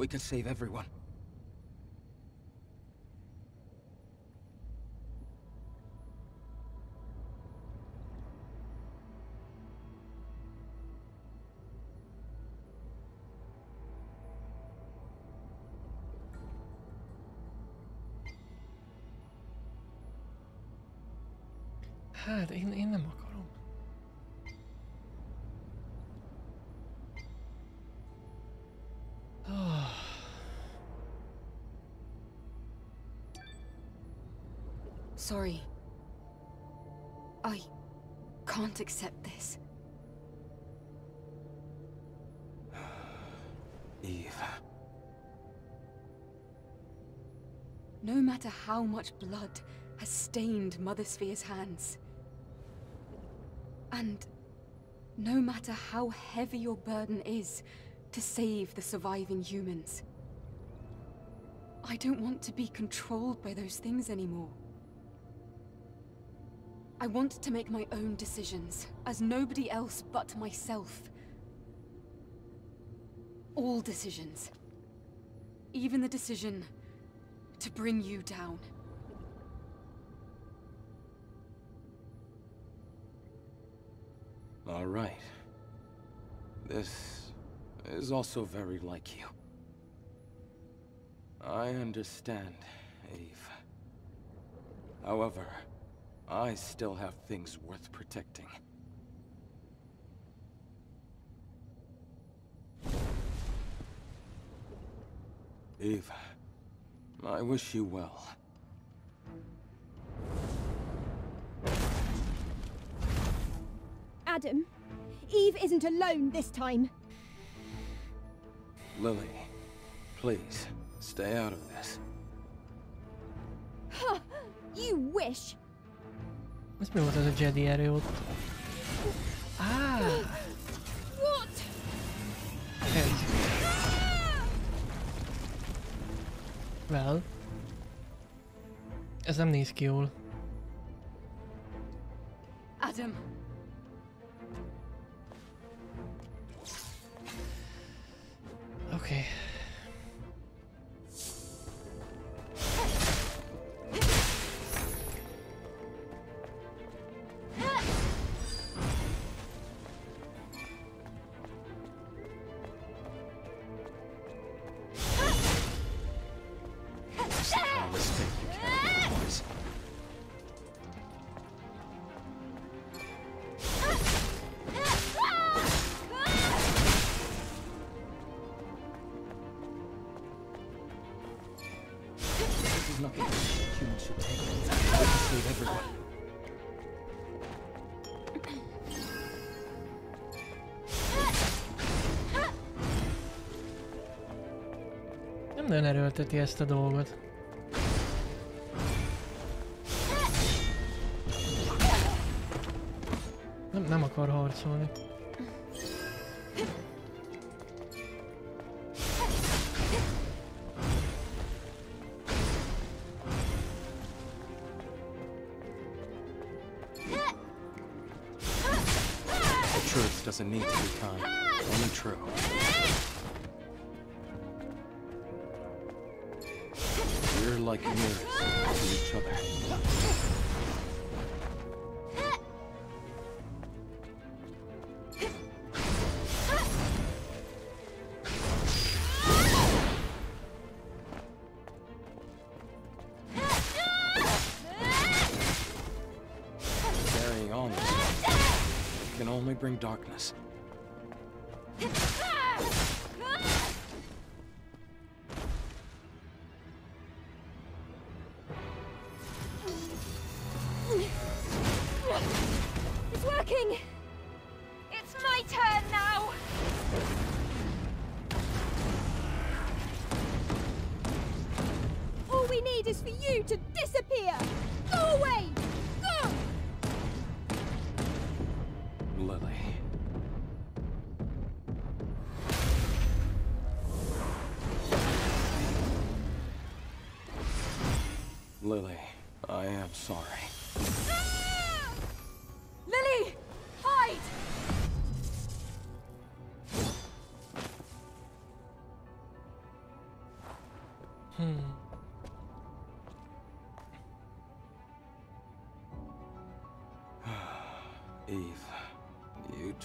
We can save everyone. Hát, én, én nem Sorry. I can't accept this. Eve. No matter how much blood has stained Mother Sphere's hands. And no matter how heavy your burden is to save the surviving humans. I don't want to be controlled by those things anymore. I want to make my own decisions, as nobody else but myself. All decisions. Even the decision to bring you down. All right. This is also very like you. I understand, Eve. However, I still have things worth protecting. Eve, I wish you well. Adam, Eve isn't alone this time. Lily, please, stay out of this. You wish. Ez mi volt ez a Jedi erő ott? What? ez. Well. Ez nem néz ki jól. Adam, Oké. Okay. Erőlteti ezt a dolgot. Nem, nem akar harcolni.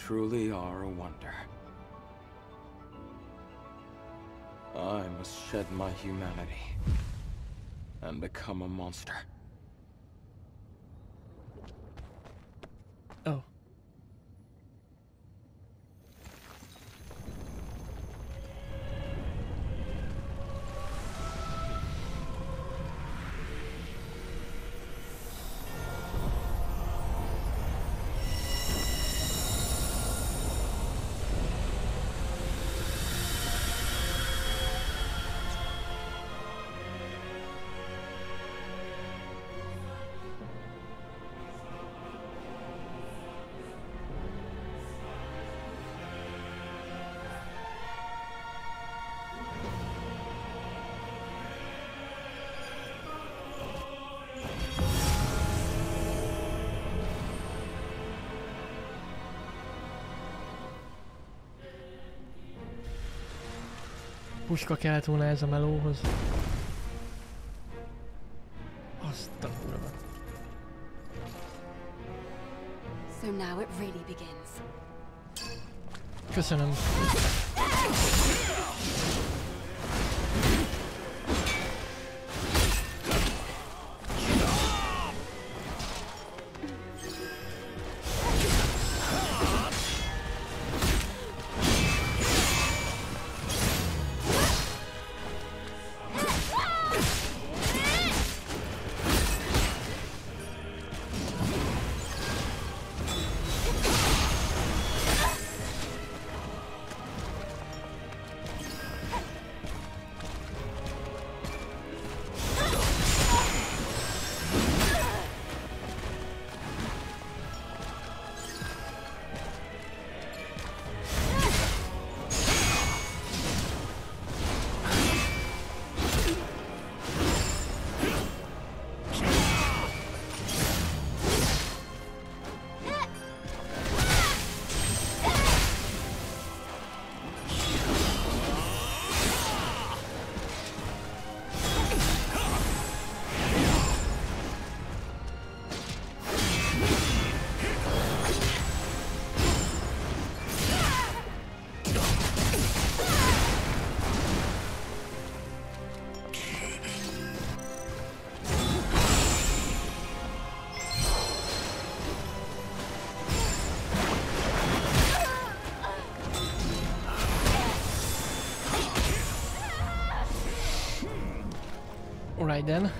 Truly are a wonder. I must shed my humanity and become a monster. Puska kellett volna ez a melóhoz. Azt a kurva. So now it really begins. Köszönöm. Then.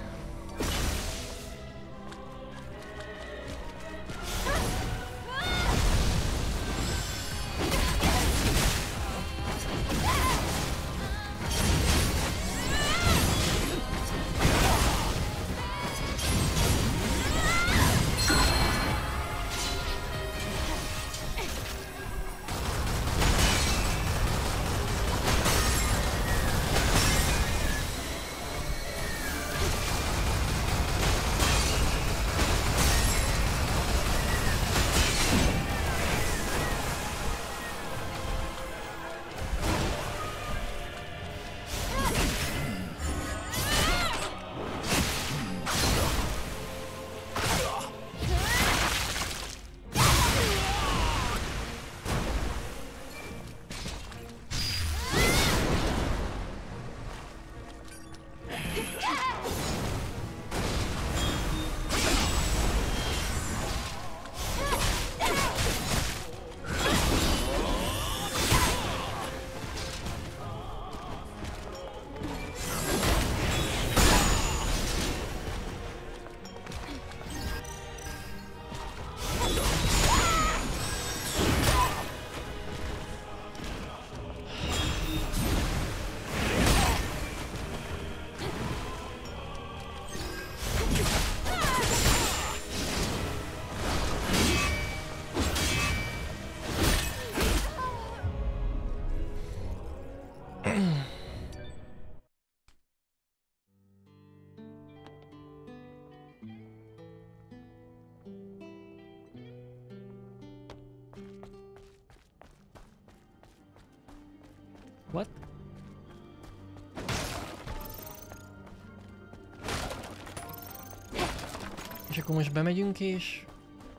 Akkor most bemegyünk és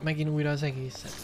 megint újra az egészet.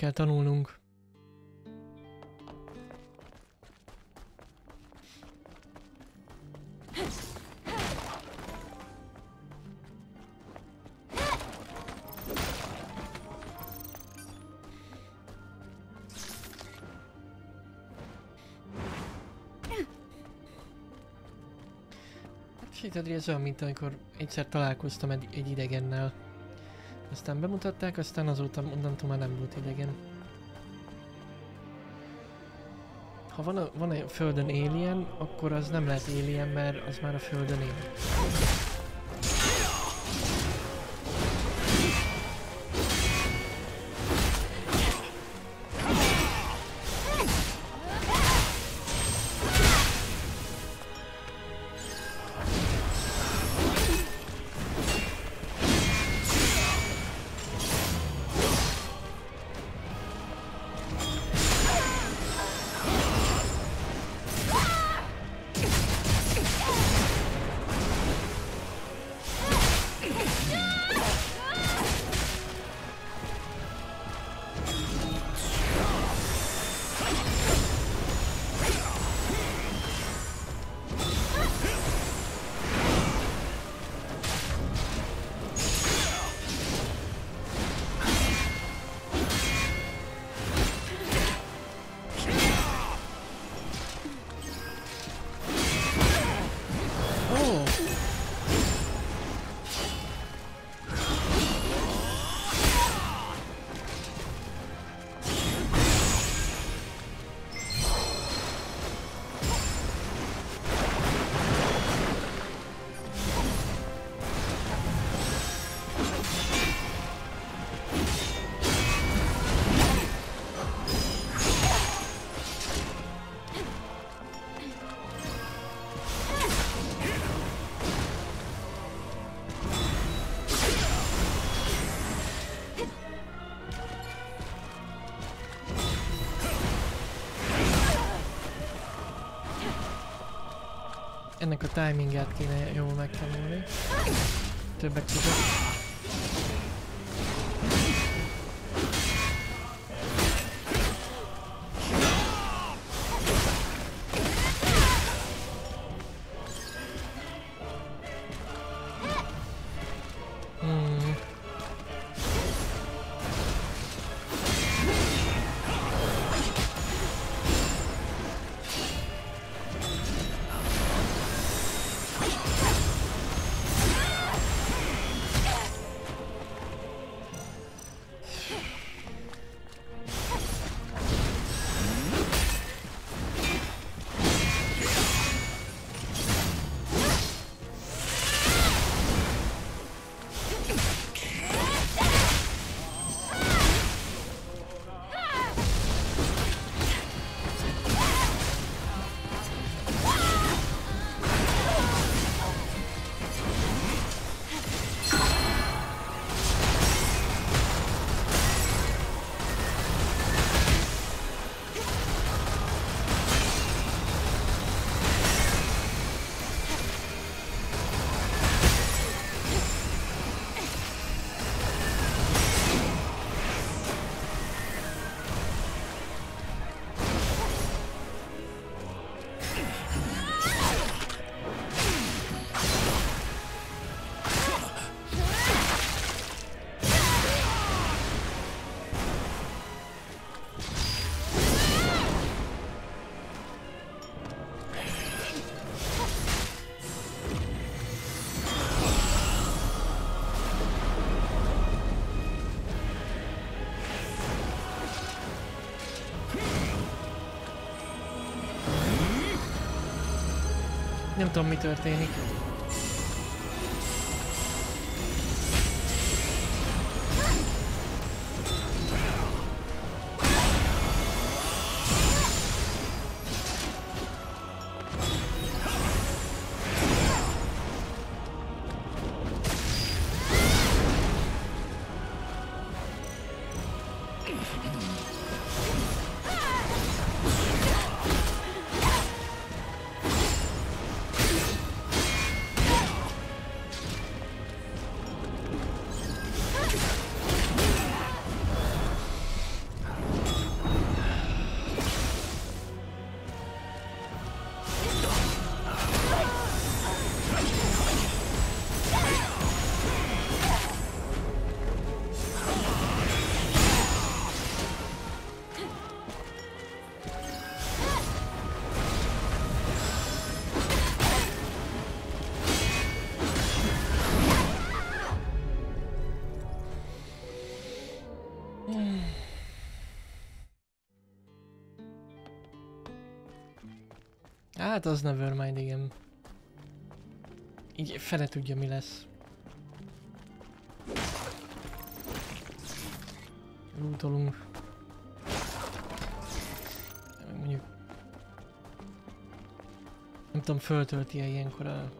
Kell tanulnunk. Sejtedri, ez olyan, mint amikor egyszer találkoztam egy, egy idegennel. Aztán bemutatták, aztán azóta onnantól már nem volt idegen. Ha van a, van a földön alien, akkor az nem lehet alien, mert az már a földön él. Ennek a timingját kéne jól megtanulni. Többek között. Nem tudom mi történik. Hát az Nevermind, igen. Így fele tudja mi lesz. Lootolunk. Mondjuk... Nem tudom, föltölti-e ilyenkor a...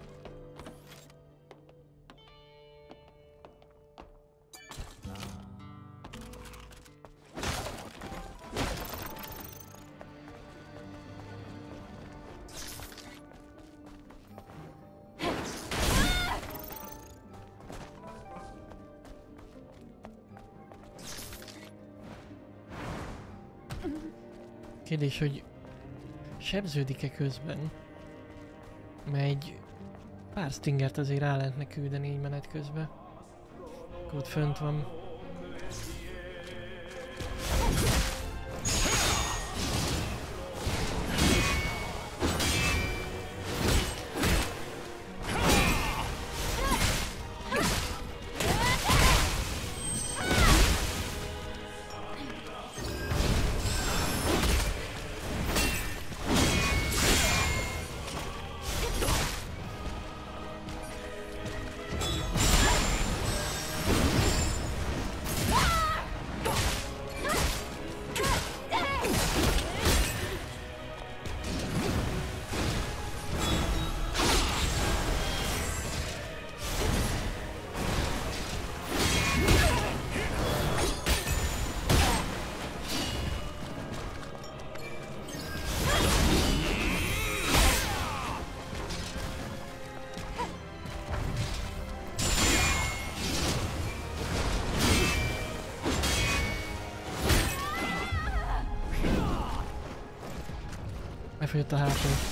Kérdés, hogy sebződik-e közben? Mert egy pár stingert azért rá lehetne küldeni így menet közben. Akkor ott fönt van. for it to happen.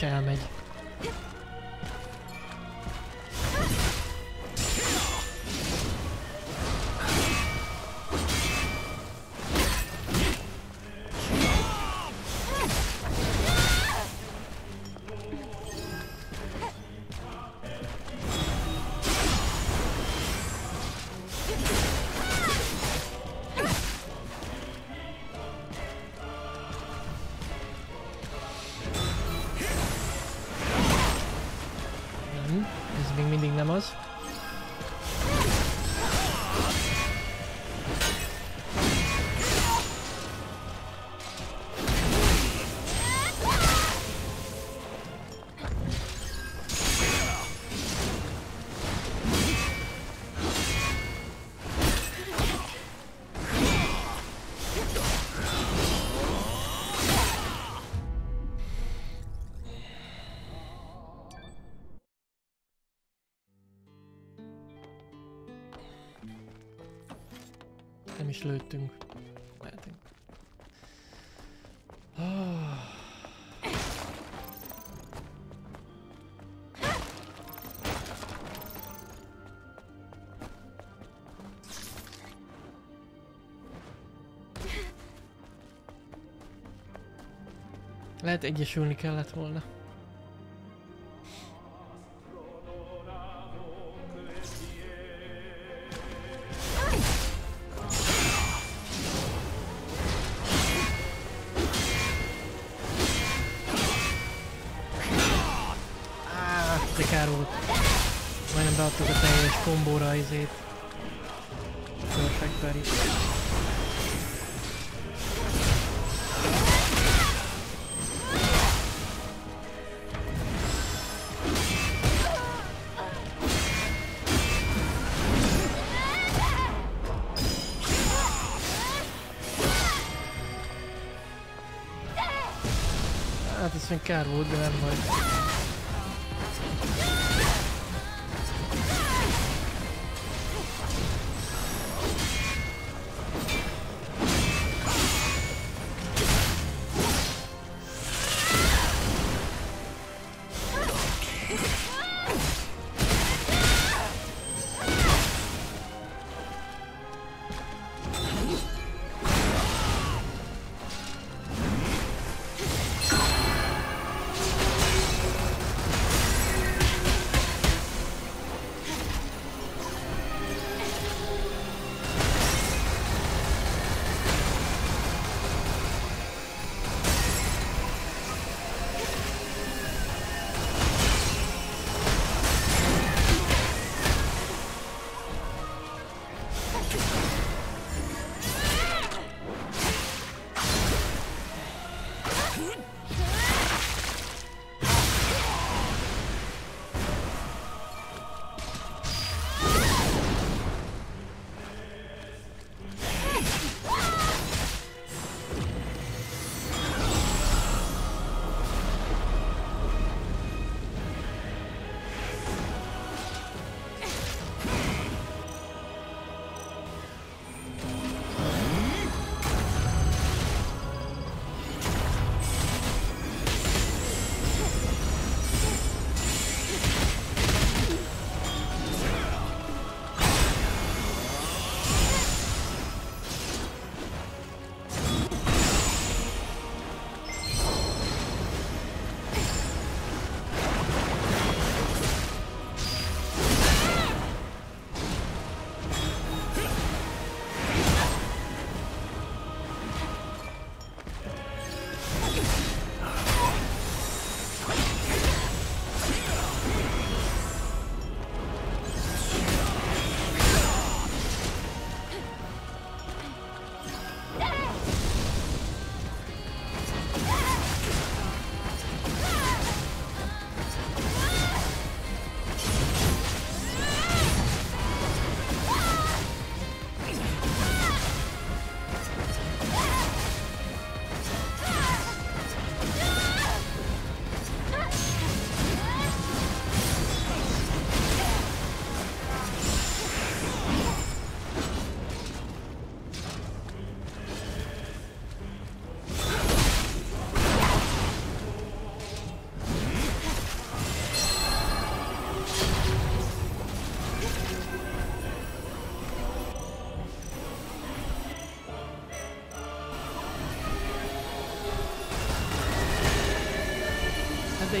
És elmegy. Nem, is lőttünk. Mehetünk. Lehet egyesülni kellett volna. Kombóra izét. Perfect Berry. Hát ez kár volt, de nem baj.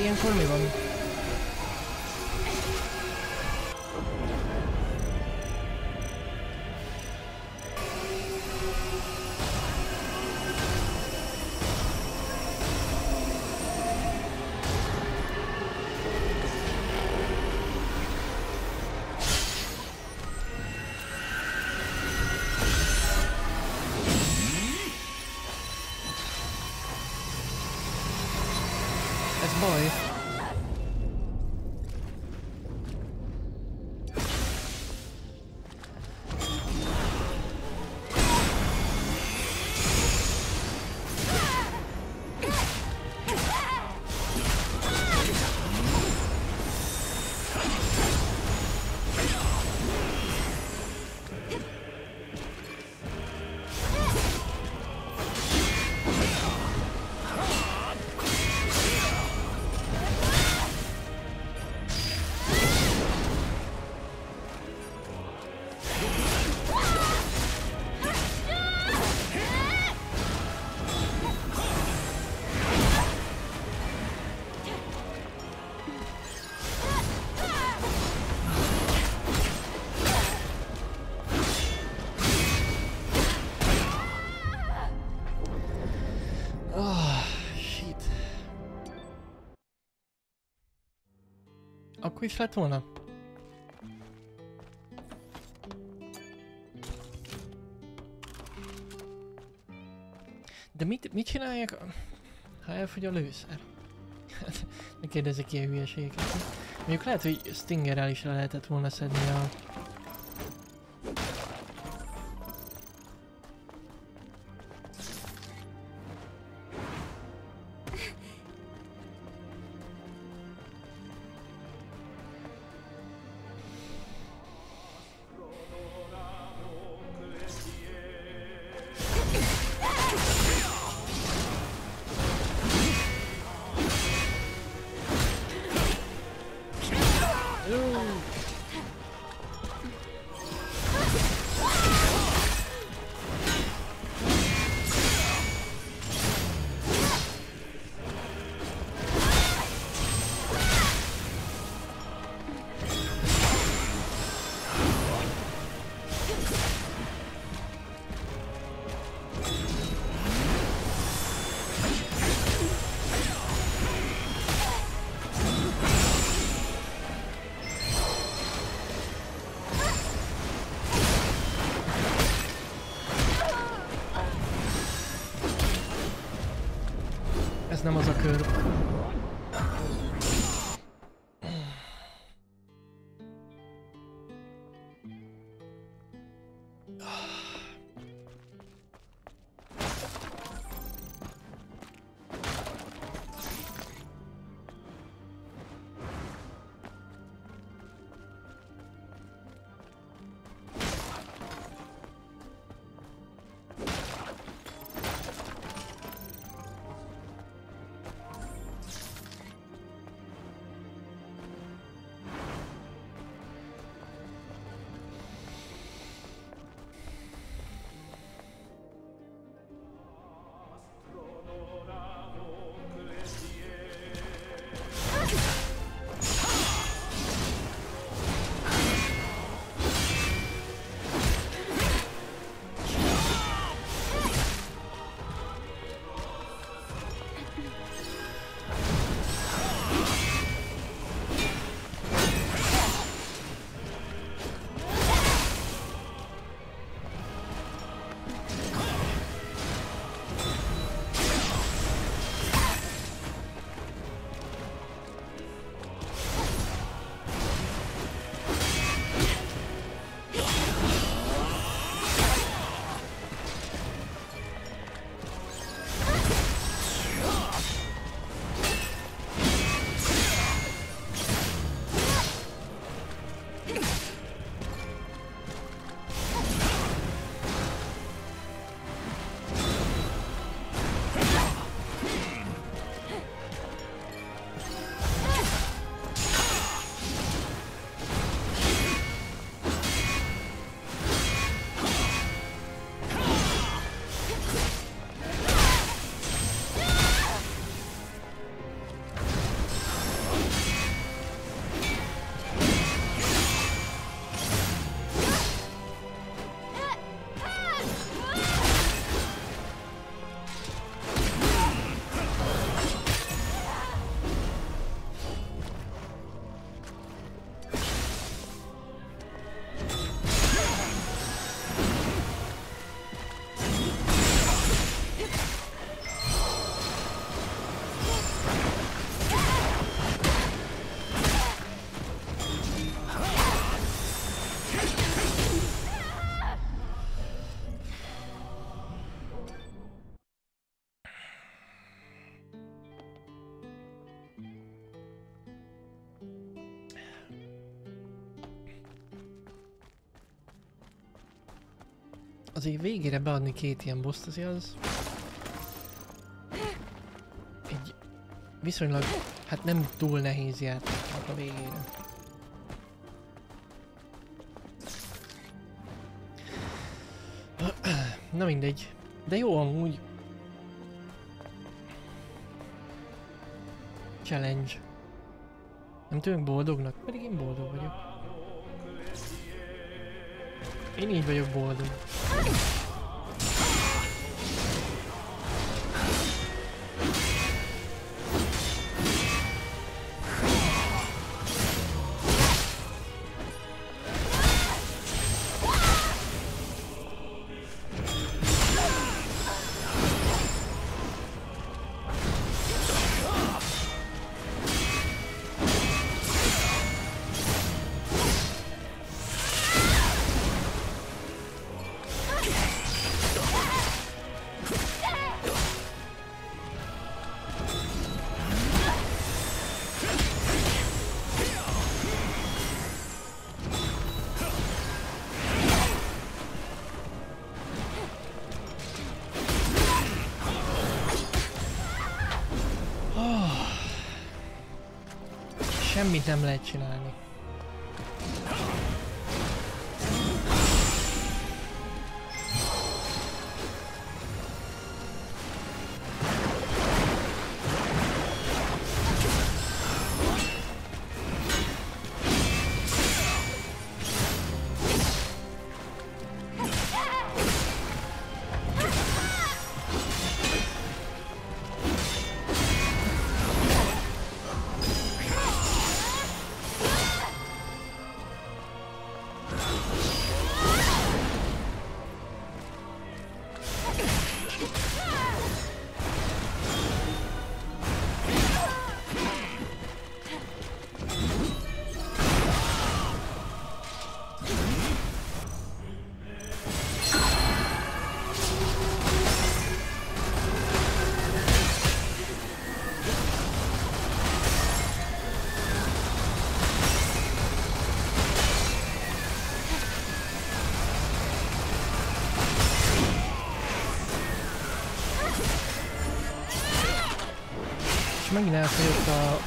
De ilyenkor Akkor is lett volna? De mit, mit csináljak, ha elfogy a lőszer? Hát, ne kérdezzek ilyen hülyeségeket. Mondjuk lehet, hogy Stingerrel is le lehetett volna szedni a... azért végére beadni két ilyen boszt azért az... Egy viszonylag, hát nem túl nehéz játéknak a végére. Na mindegy. De jó amúgy. Challenge. Nem tűnök boldognak? Pedig én boldog vagyok. Én így vagyok Semmit nem lehet csinálni. És megint elfogyott a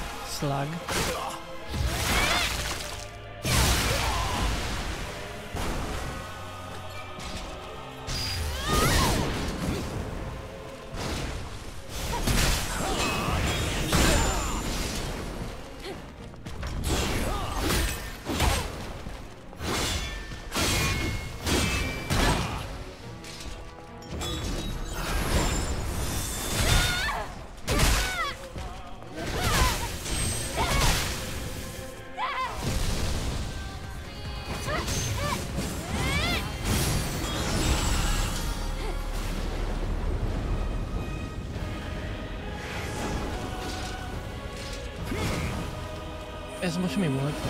Ez most mi volt?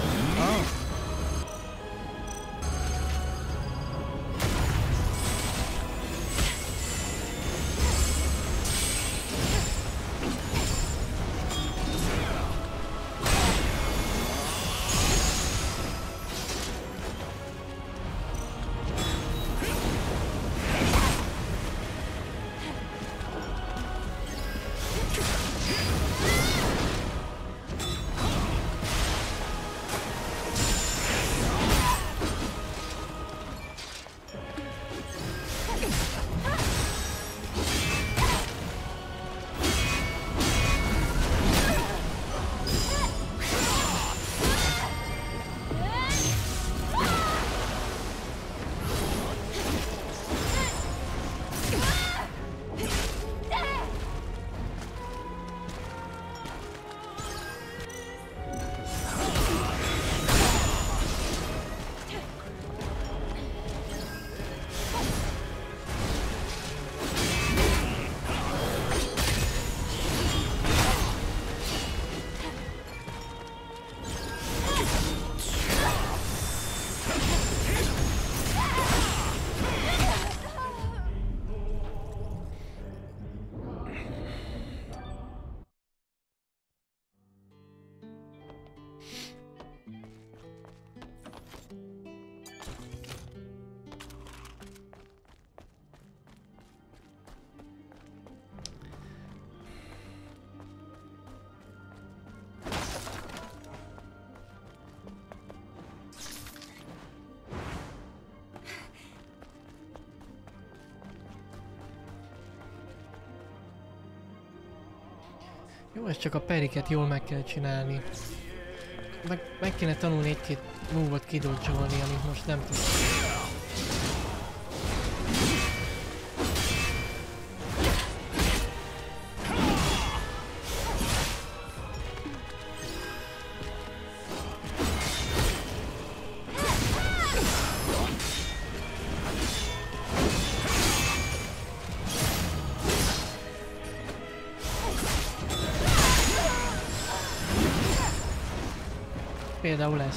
Jó, ez csak a periket jól meg kell csinálni. Meg, meg kéne tanulni egy-két move-ot kidolcsolni, amit most nem tudok. Például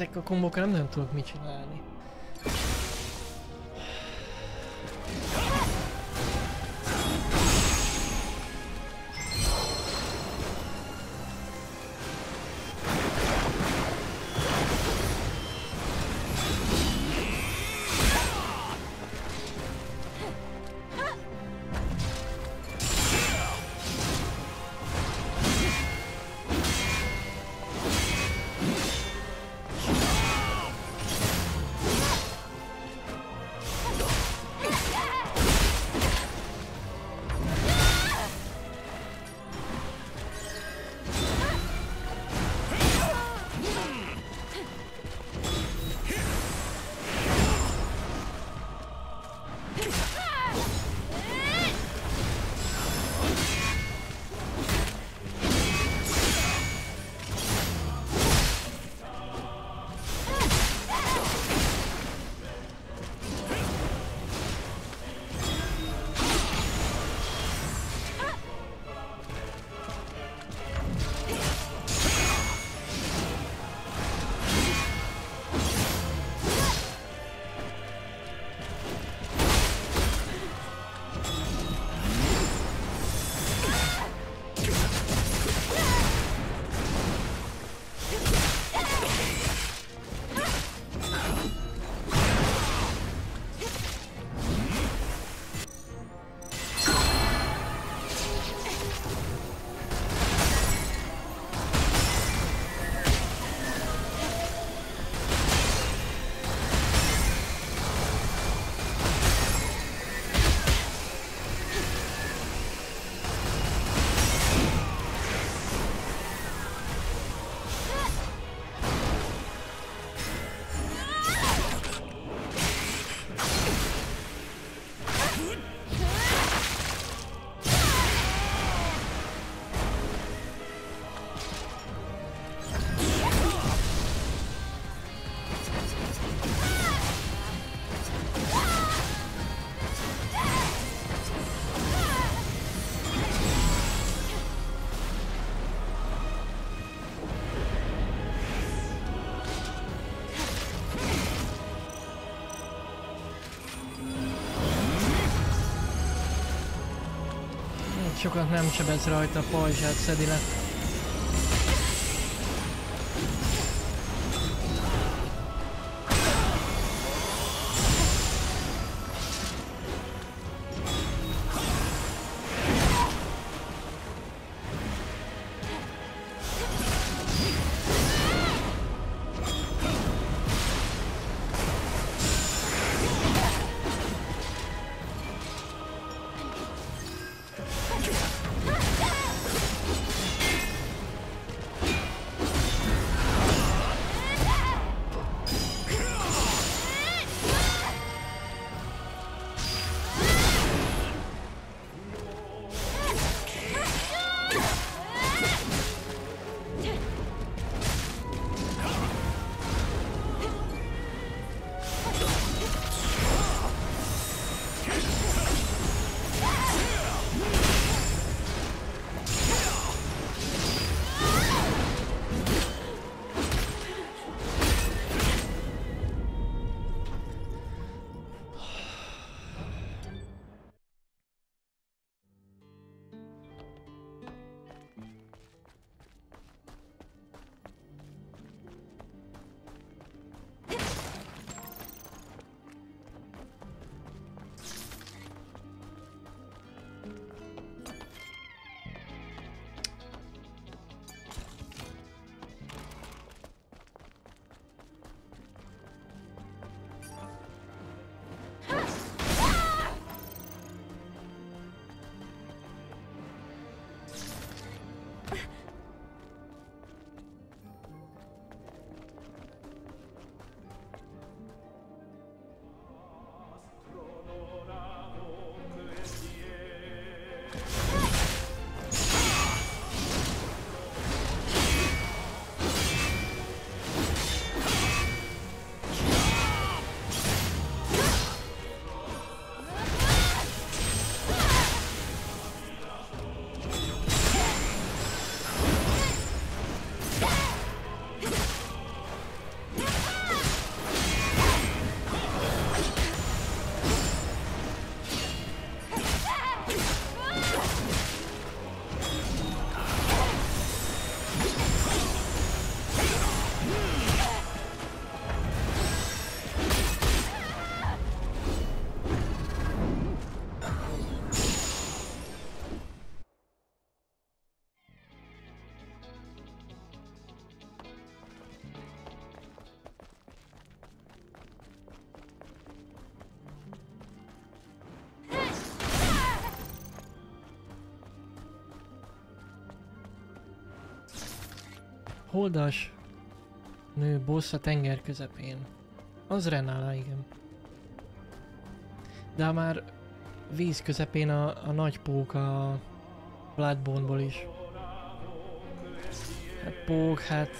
ezt. Ezek a kombókkal nem nagyon tudok mit Sokat nem sebez rajta, pajzsát szedi le. Let's go. Holdas nő boss a tenger közepén. Az Renala, igen. De már víz közepén a, a nagy pók a Bloodborne-ból is. Hát pók, hát...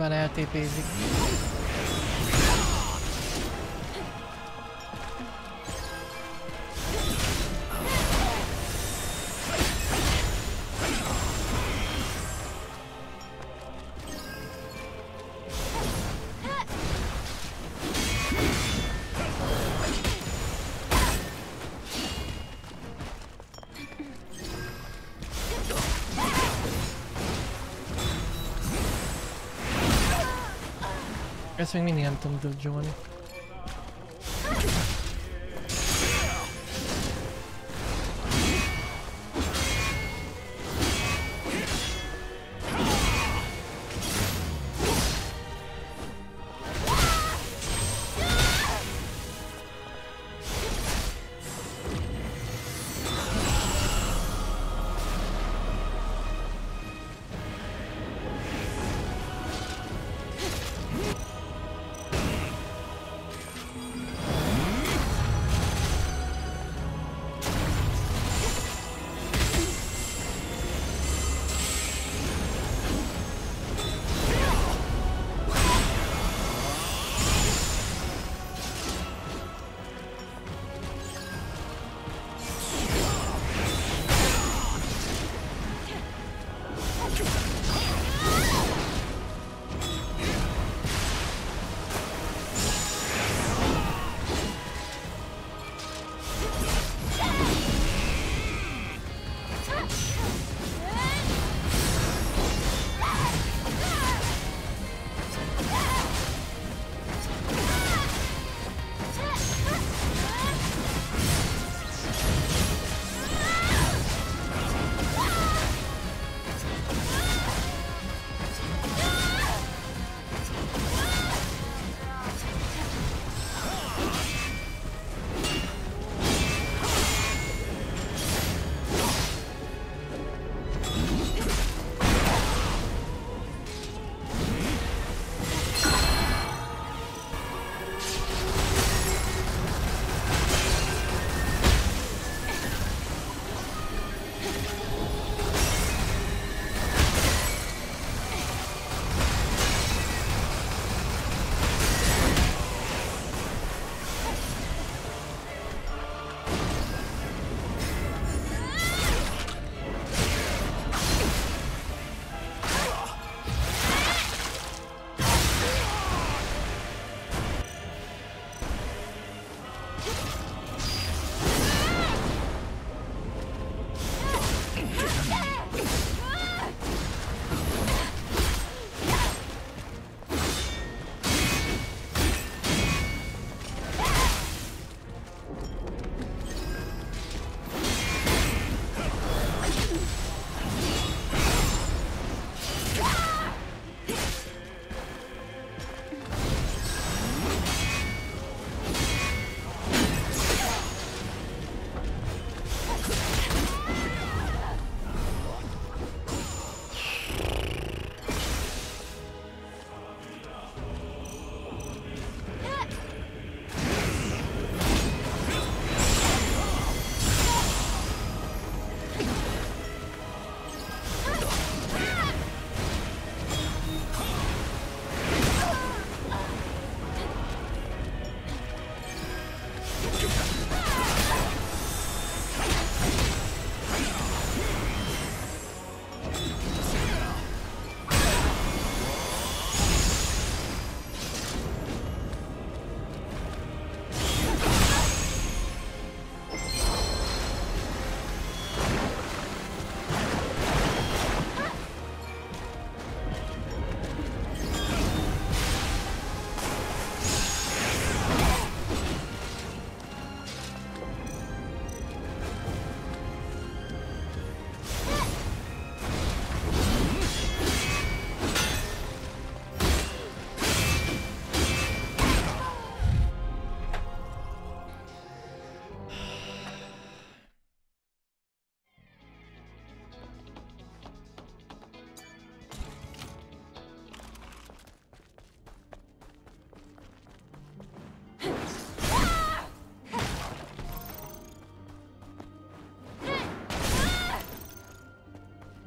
Nyilván eltépézik. Ezt még mindig nem tudom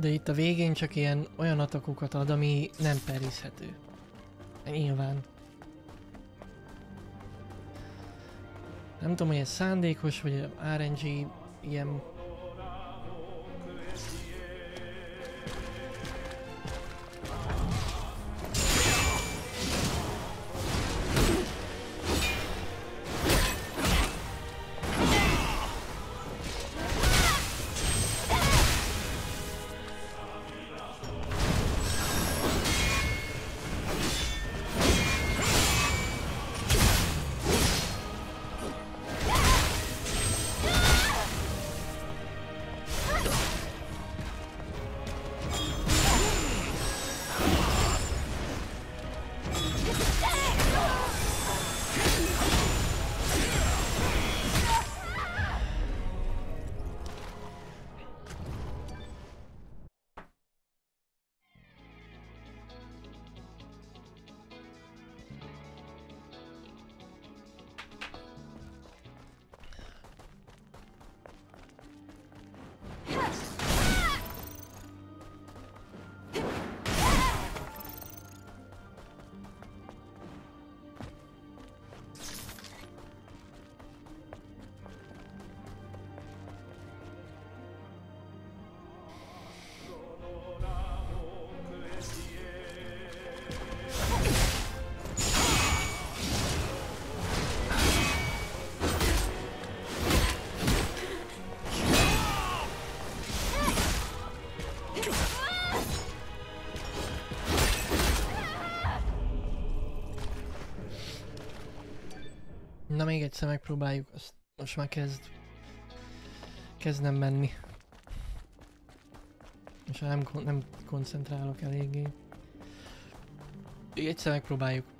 De itt a végén csak ilyen olyan atakokat ad, ami nem perizhető. Nyilván. Nem tudom, hogy ez szándékos, vagy RNG ilyen Na még egyszer megpróbáljuk, azt most már kezd... Kezd nem menni. És nem, nem koncentrálok eléggé. Még egyszer megpróbáljuk.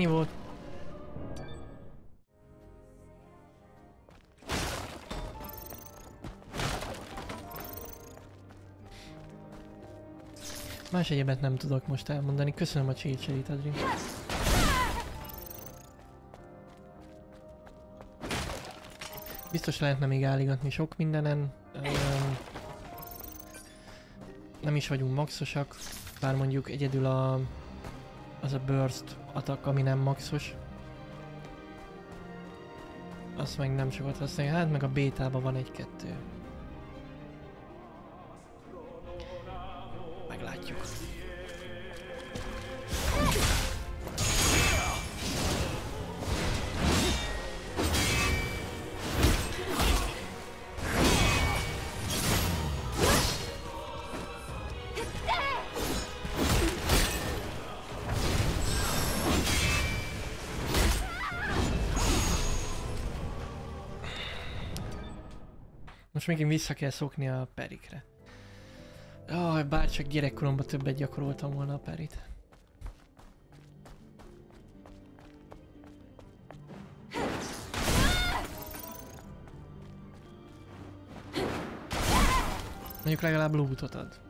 Ennyi volt. Más egyebet nem tudok most elmondani. Köszönöm a cheat Adri. Biztos lehetne még álligatni sok mindenen. Öm, nem is vagyunk maxosak, bár mondjuk egyedül a az a burst attack, ami nem maxos. Azt meg nem sokat használja, hát meg a bétában van egy-kettő. Meglátjuk. Megint vissza kell szokni a perikre. Jaj, bár csak gyerekkoromban többet gyakoroltam volna a perit. Mondjuk legalább lootot ad.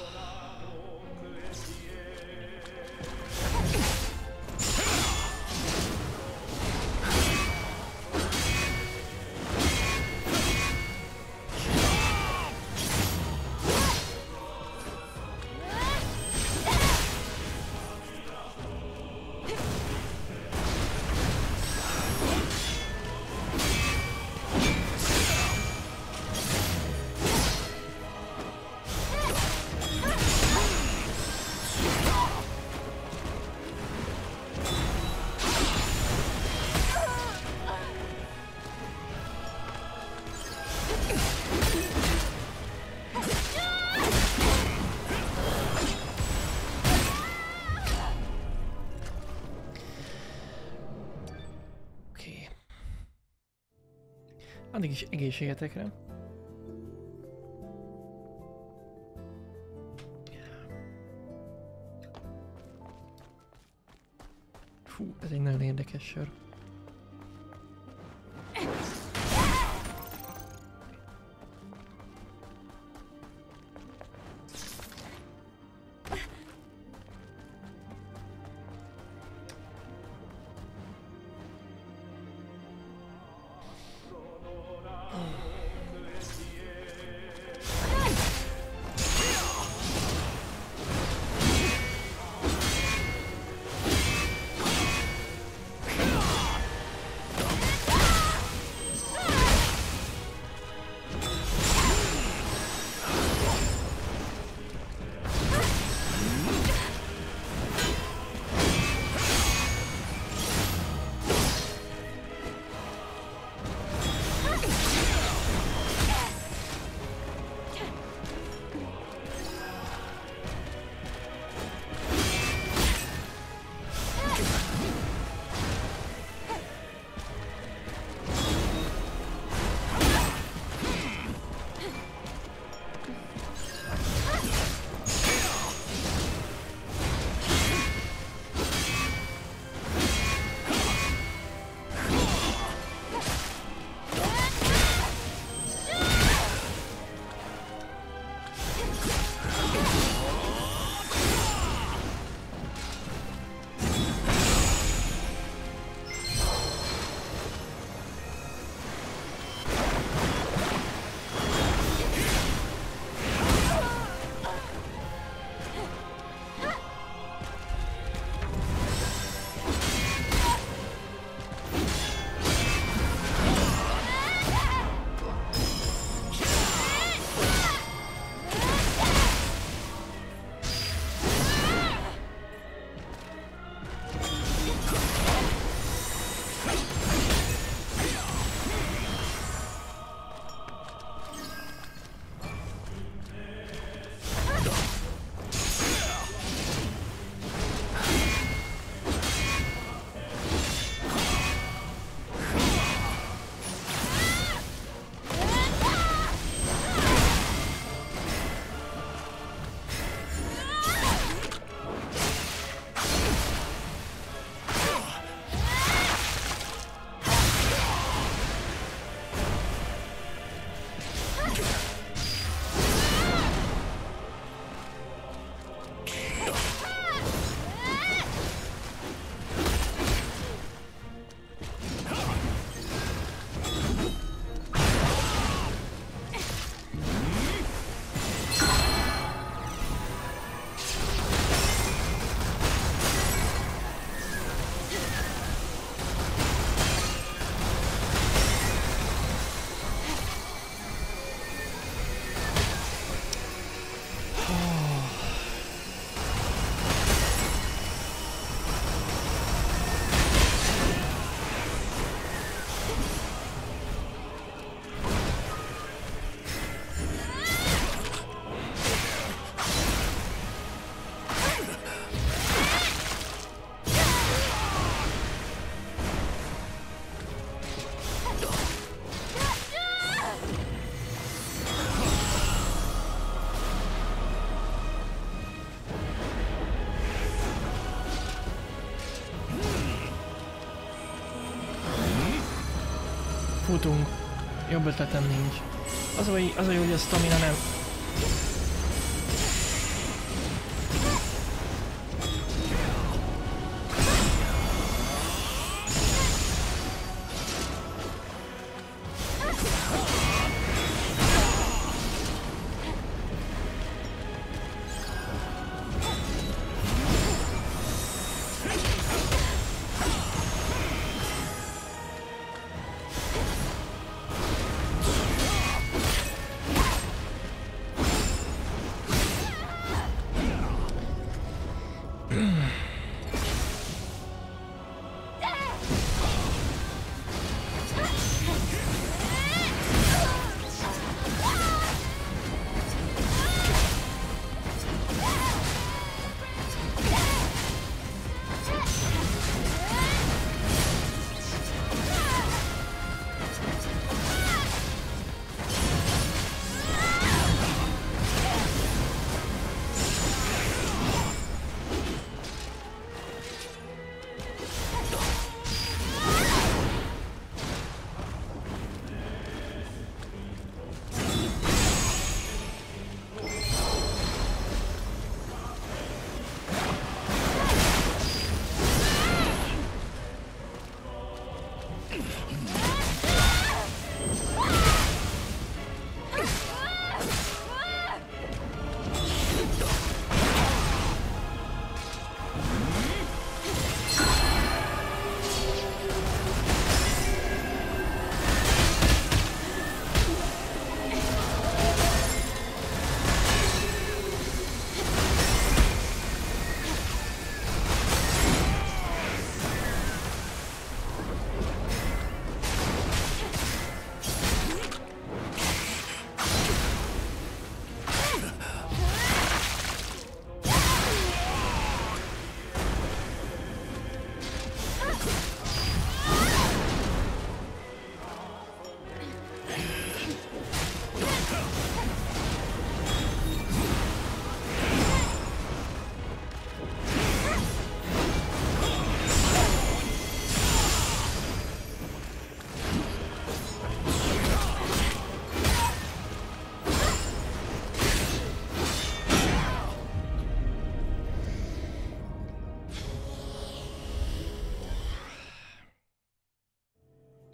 Oké. Addig is egészségetekre. Fú, ez egy nagyon érdekes sör. Jobb ötletem nincs. Az a, az a jó, hogy a stamina nem...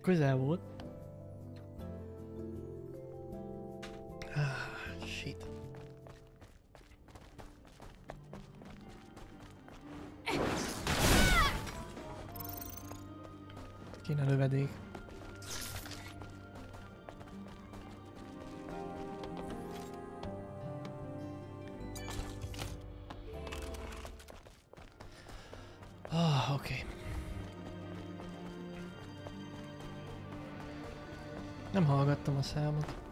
Közel volt. Ah, shit. Kéne lövedék. Sam.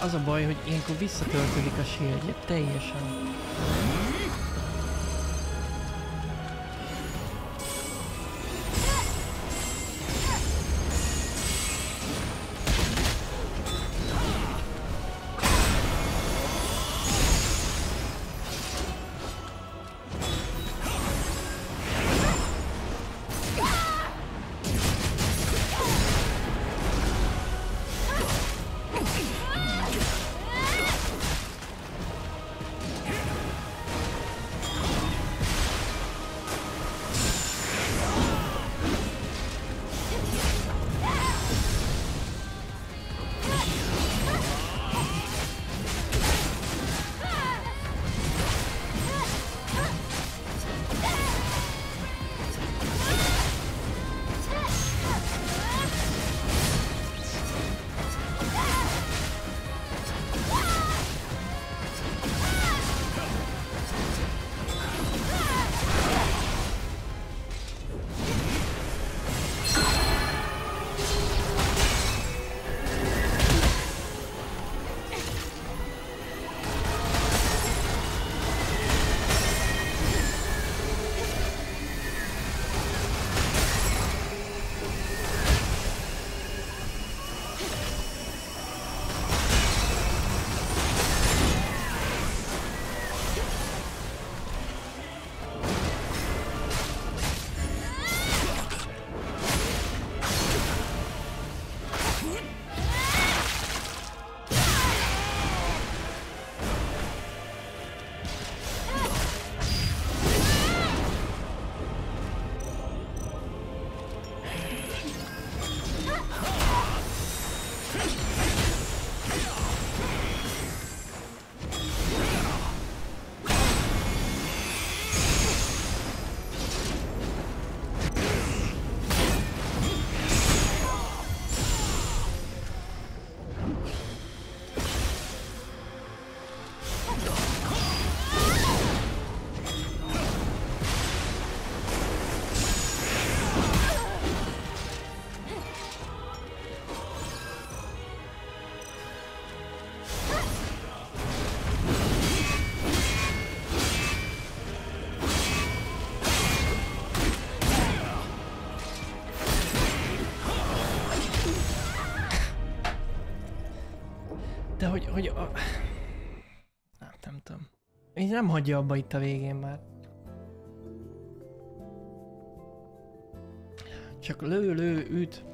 Az a baj, hogy ilyenkor visszatöltődik a shieldje teljesen. De hogy, hogy a... Nem, nem tudom. Így nem hagyja abba itt a végén már. Csak lő, lő, üt.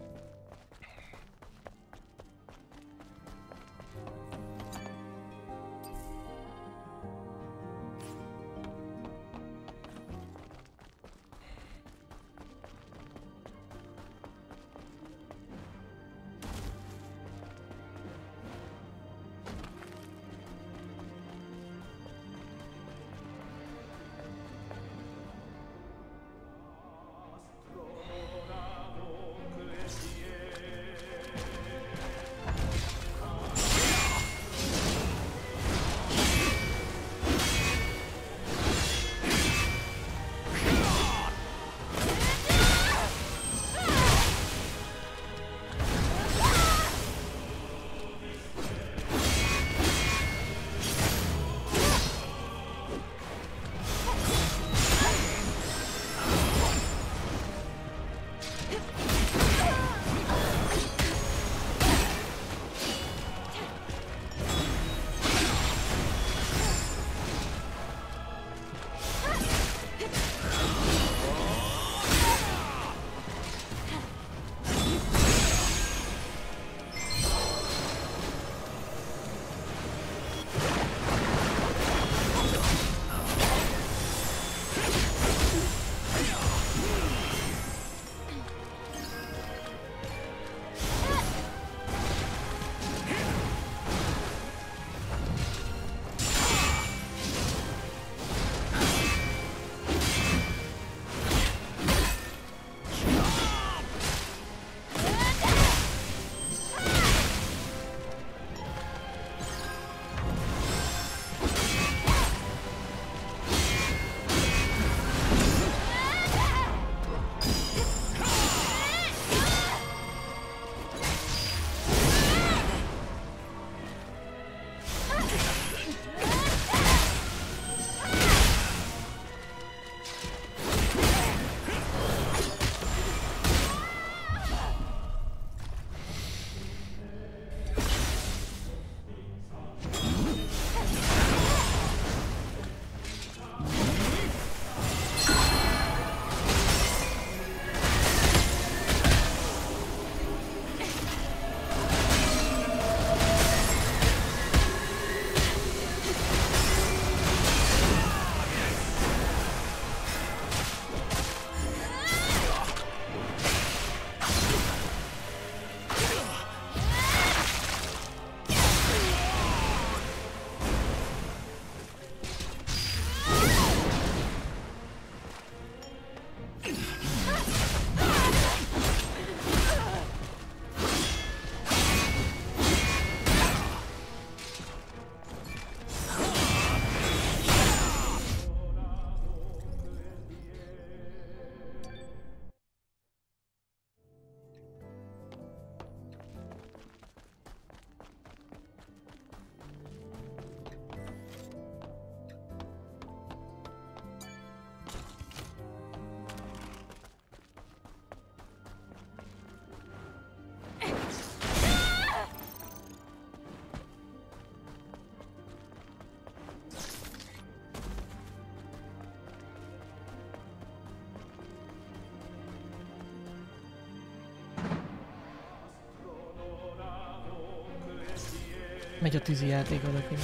Megy a tűzi játék odakint.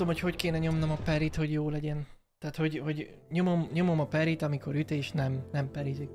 Tudom, hogy hogy kéne nyomnom a perit, hogy jó legyen. Tehát, hogy, hogy nyomom, nyomom a perit, amikor üt, és nem, nem perizik.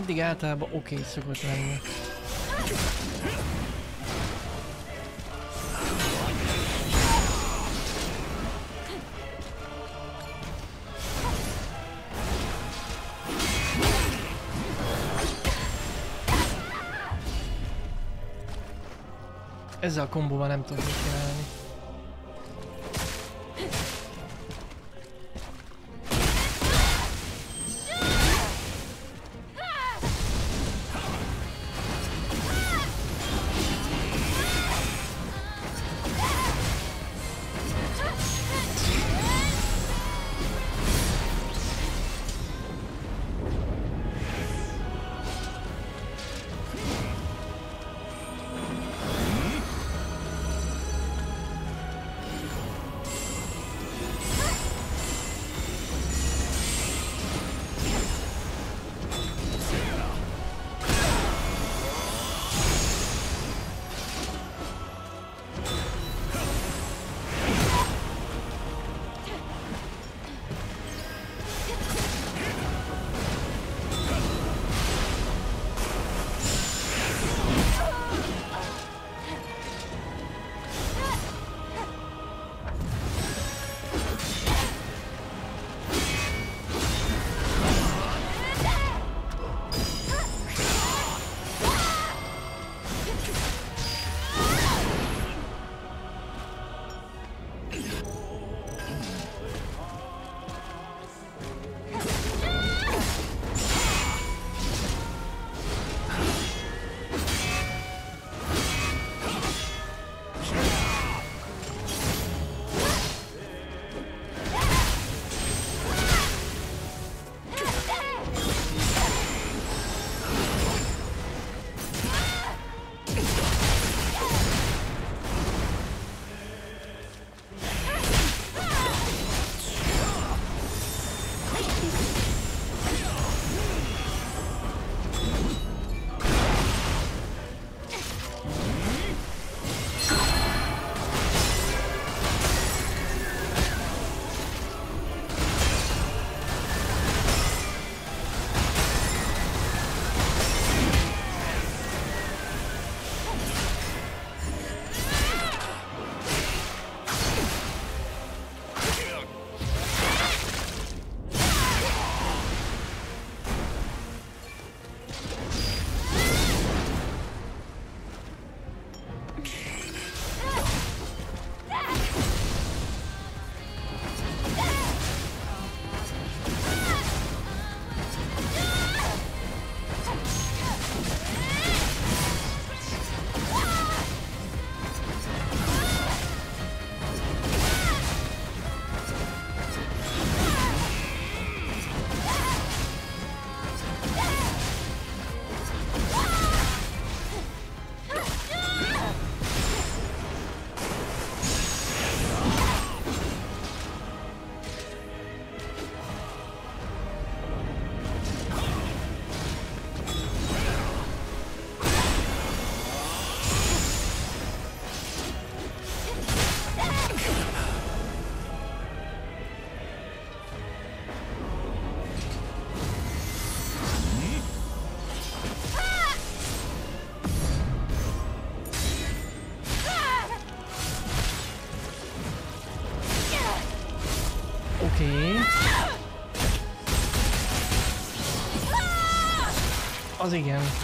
Eddig általában oké okay szokott lenni. Ezzel a kombóval nem tudok mit csinálni. Az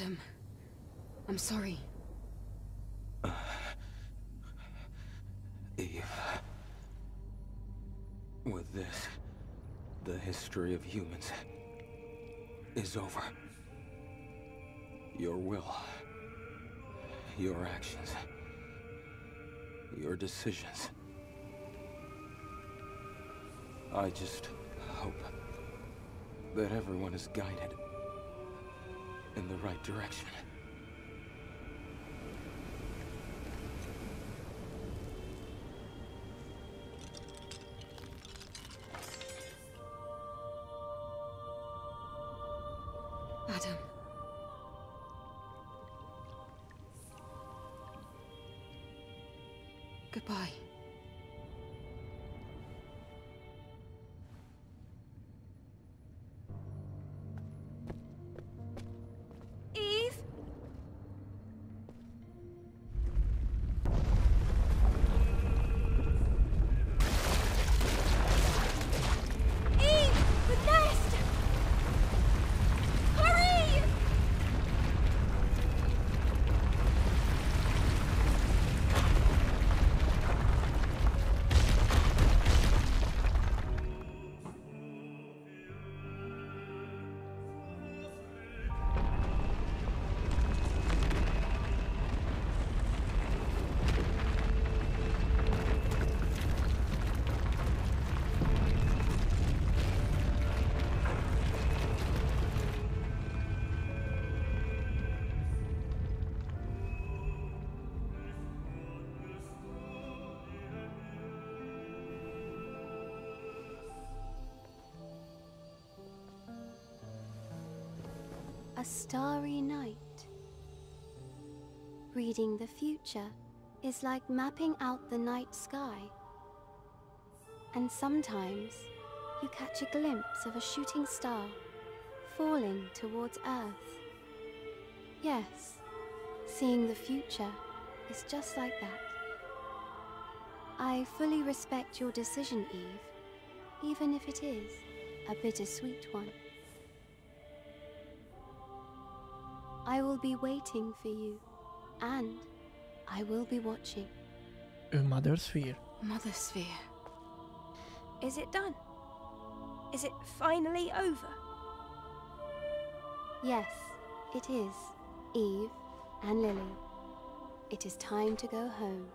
Adam, I'm sorry. Uh, Eve. With this, the history of humans is over. Your will, your actions, your decisions. I just hope that everyone is guided right direction. Starry night. Reading the future is like mapping out the night sky. And sometimes you catch a glimpse of a shooting star falling towards Earth. Yes, seeing the future is just like that. I fully respect your decision, Eve, even if it is a bittersweet one. I will be waiting for you, and I will be watching. Ő Mother Sphere. Mother Sphere. Is it done? Is it finally over? Yes, it is, Eve and Lily. It is time to go home.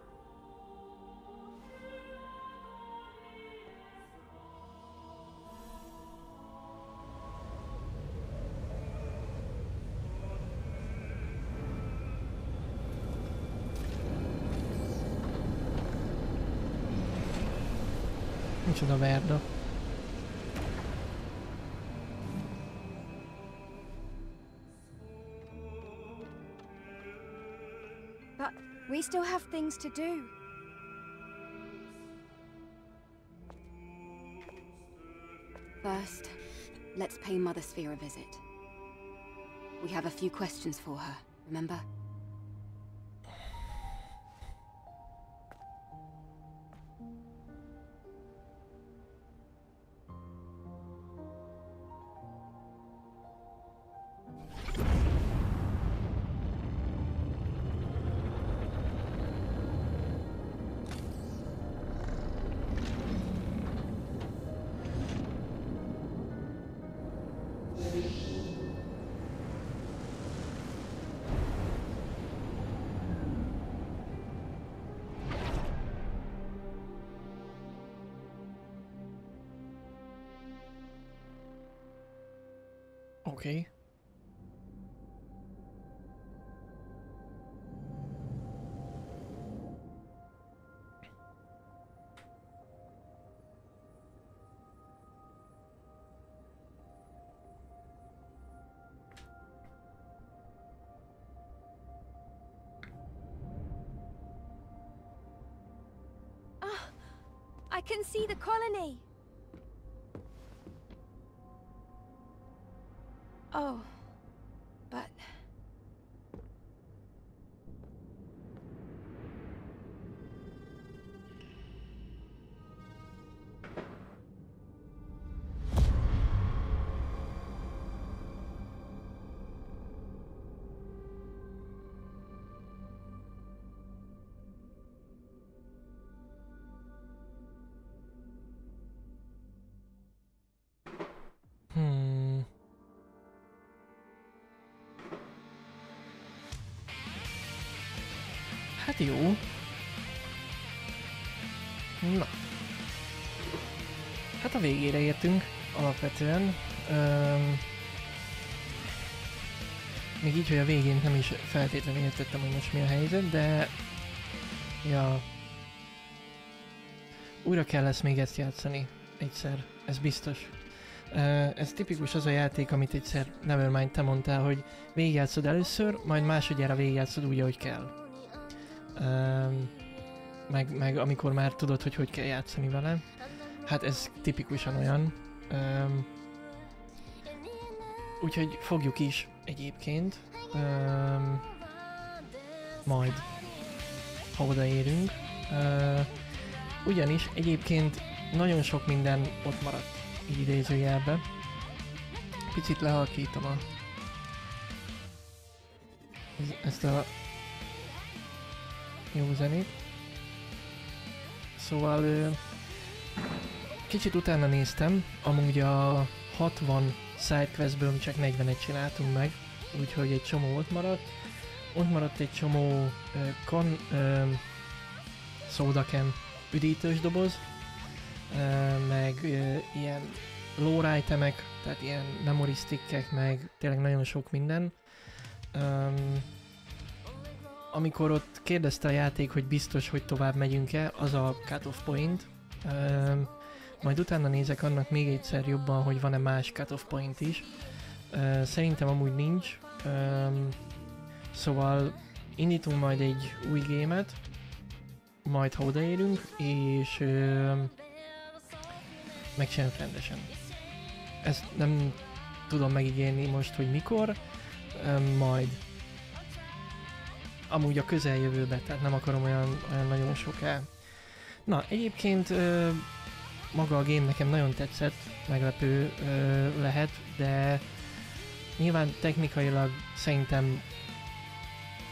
Micsoda verda. But we still have things to do. First, let's pay Mother Sphere a visit. We have a few questions for her, remember? Colony. Hát jó. Na. Hát a végére értünk, alapvetően. Öm, még így, hogy a végén nem is feltétlenül értettem, hogy most mi a helyzet, de... Ja... Újra kell lesz még ezt játszani. Egyszer. Ez biztos. Ö, ez tipikus az a játék, amit egyszer Nevermind te mondtál, hogy végigjátszod először, majd másodjára végigjátszod úgy, ahogy kell. Meg, meg amikor már tudod, hogy hogy kell játszani vele. Hát ez tipikusan olyan. Úgyhogy fogjuk is egyébként. Majd, ha odaérünk. Ugyanis egyébként nagyon sok minden ott maradt így idézőjelbe. Picit lehalkítom a... ez- ezt a jó zenét. Szóval kicsit utána néztem, amúgy a 60 sidequestből csak 41 csináltunk meg, úgyhogy egy csomó ott maradt. Ott maradt egy csomó kon, ö, szódaken üdítős doboz, meg ilyen lore itemek, tehát ilyen memory stickek, meg tényleg nagyon sok minden. Um, amikor ott kérdezte a játék, hogy biztos, hogy tovább megyünk-e, az a cut-off point. Um, majd utána nézek annak még egyszer jobban, hogy van-e más cut-off point is. Uh, szerintem amúgy nincs. Um, szóval indítunk majd egy új gémet, majd ha odaérünk, és um, megcsináljuk rendesen. Ezt nem tudom megígérni most, hogy mikor, öm, majd amúgy a közeljövőbe, tehát nem akarom olyan, olyan nagyon soká. Na, egyébként ö, maga a game nekem nagyon tetszett, meglepő ö, lehet, de nyilván technikailag szerintem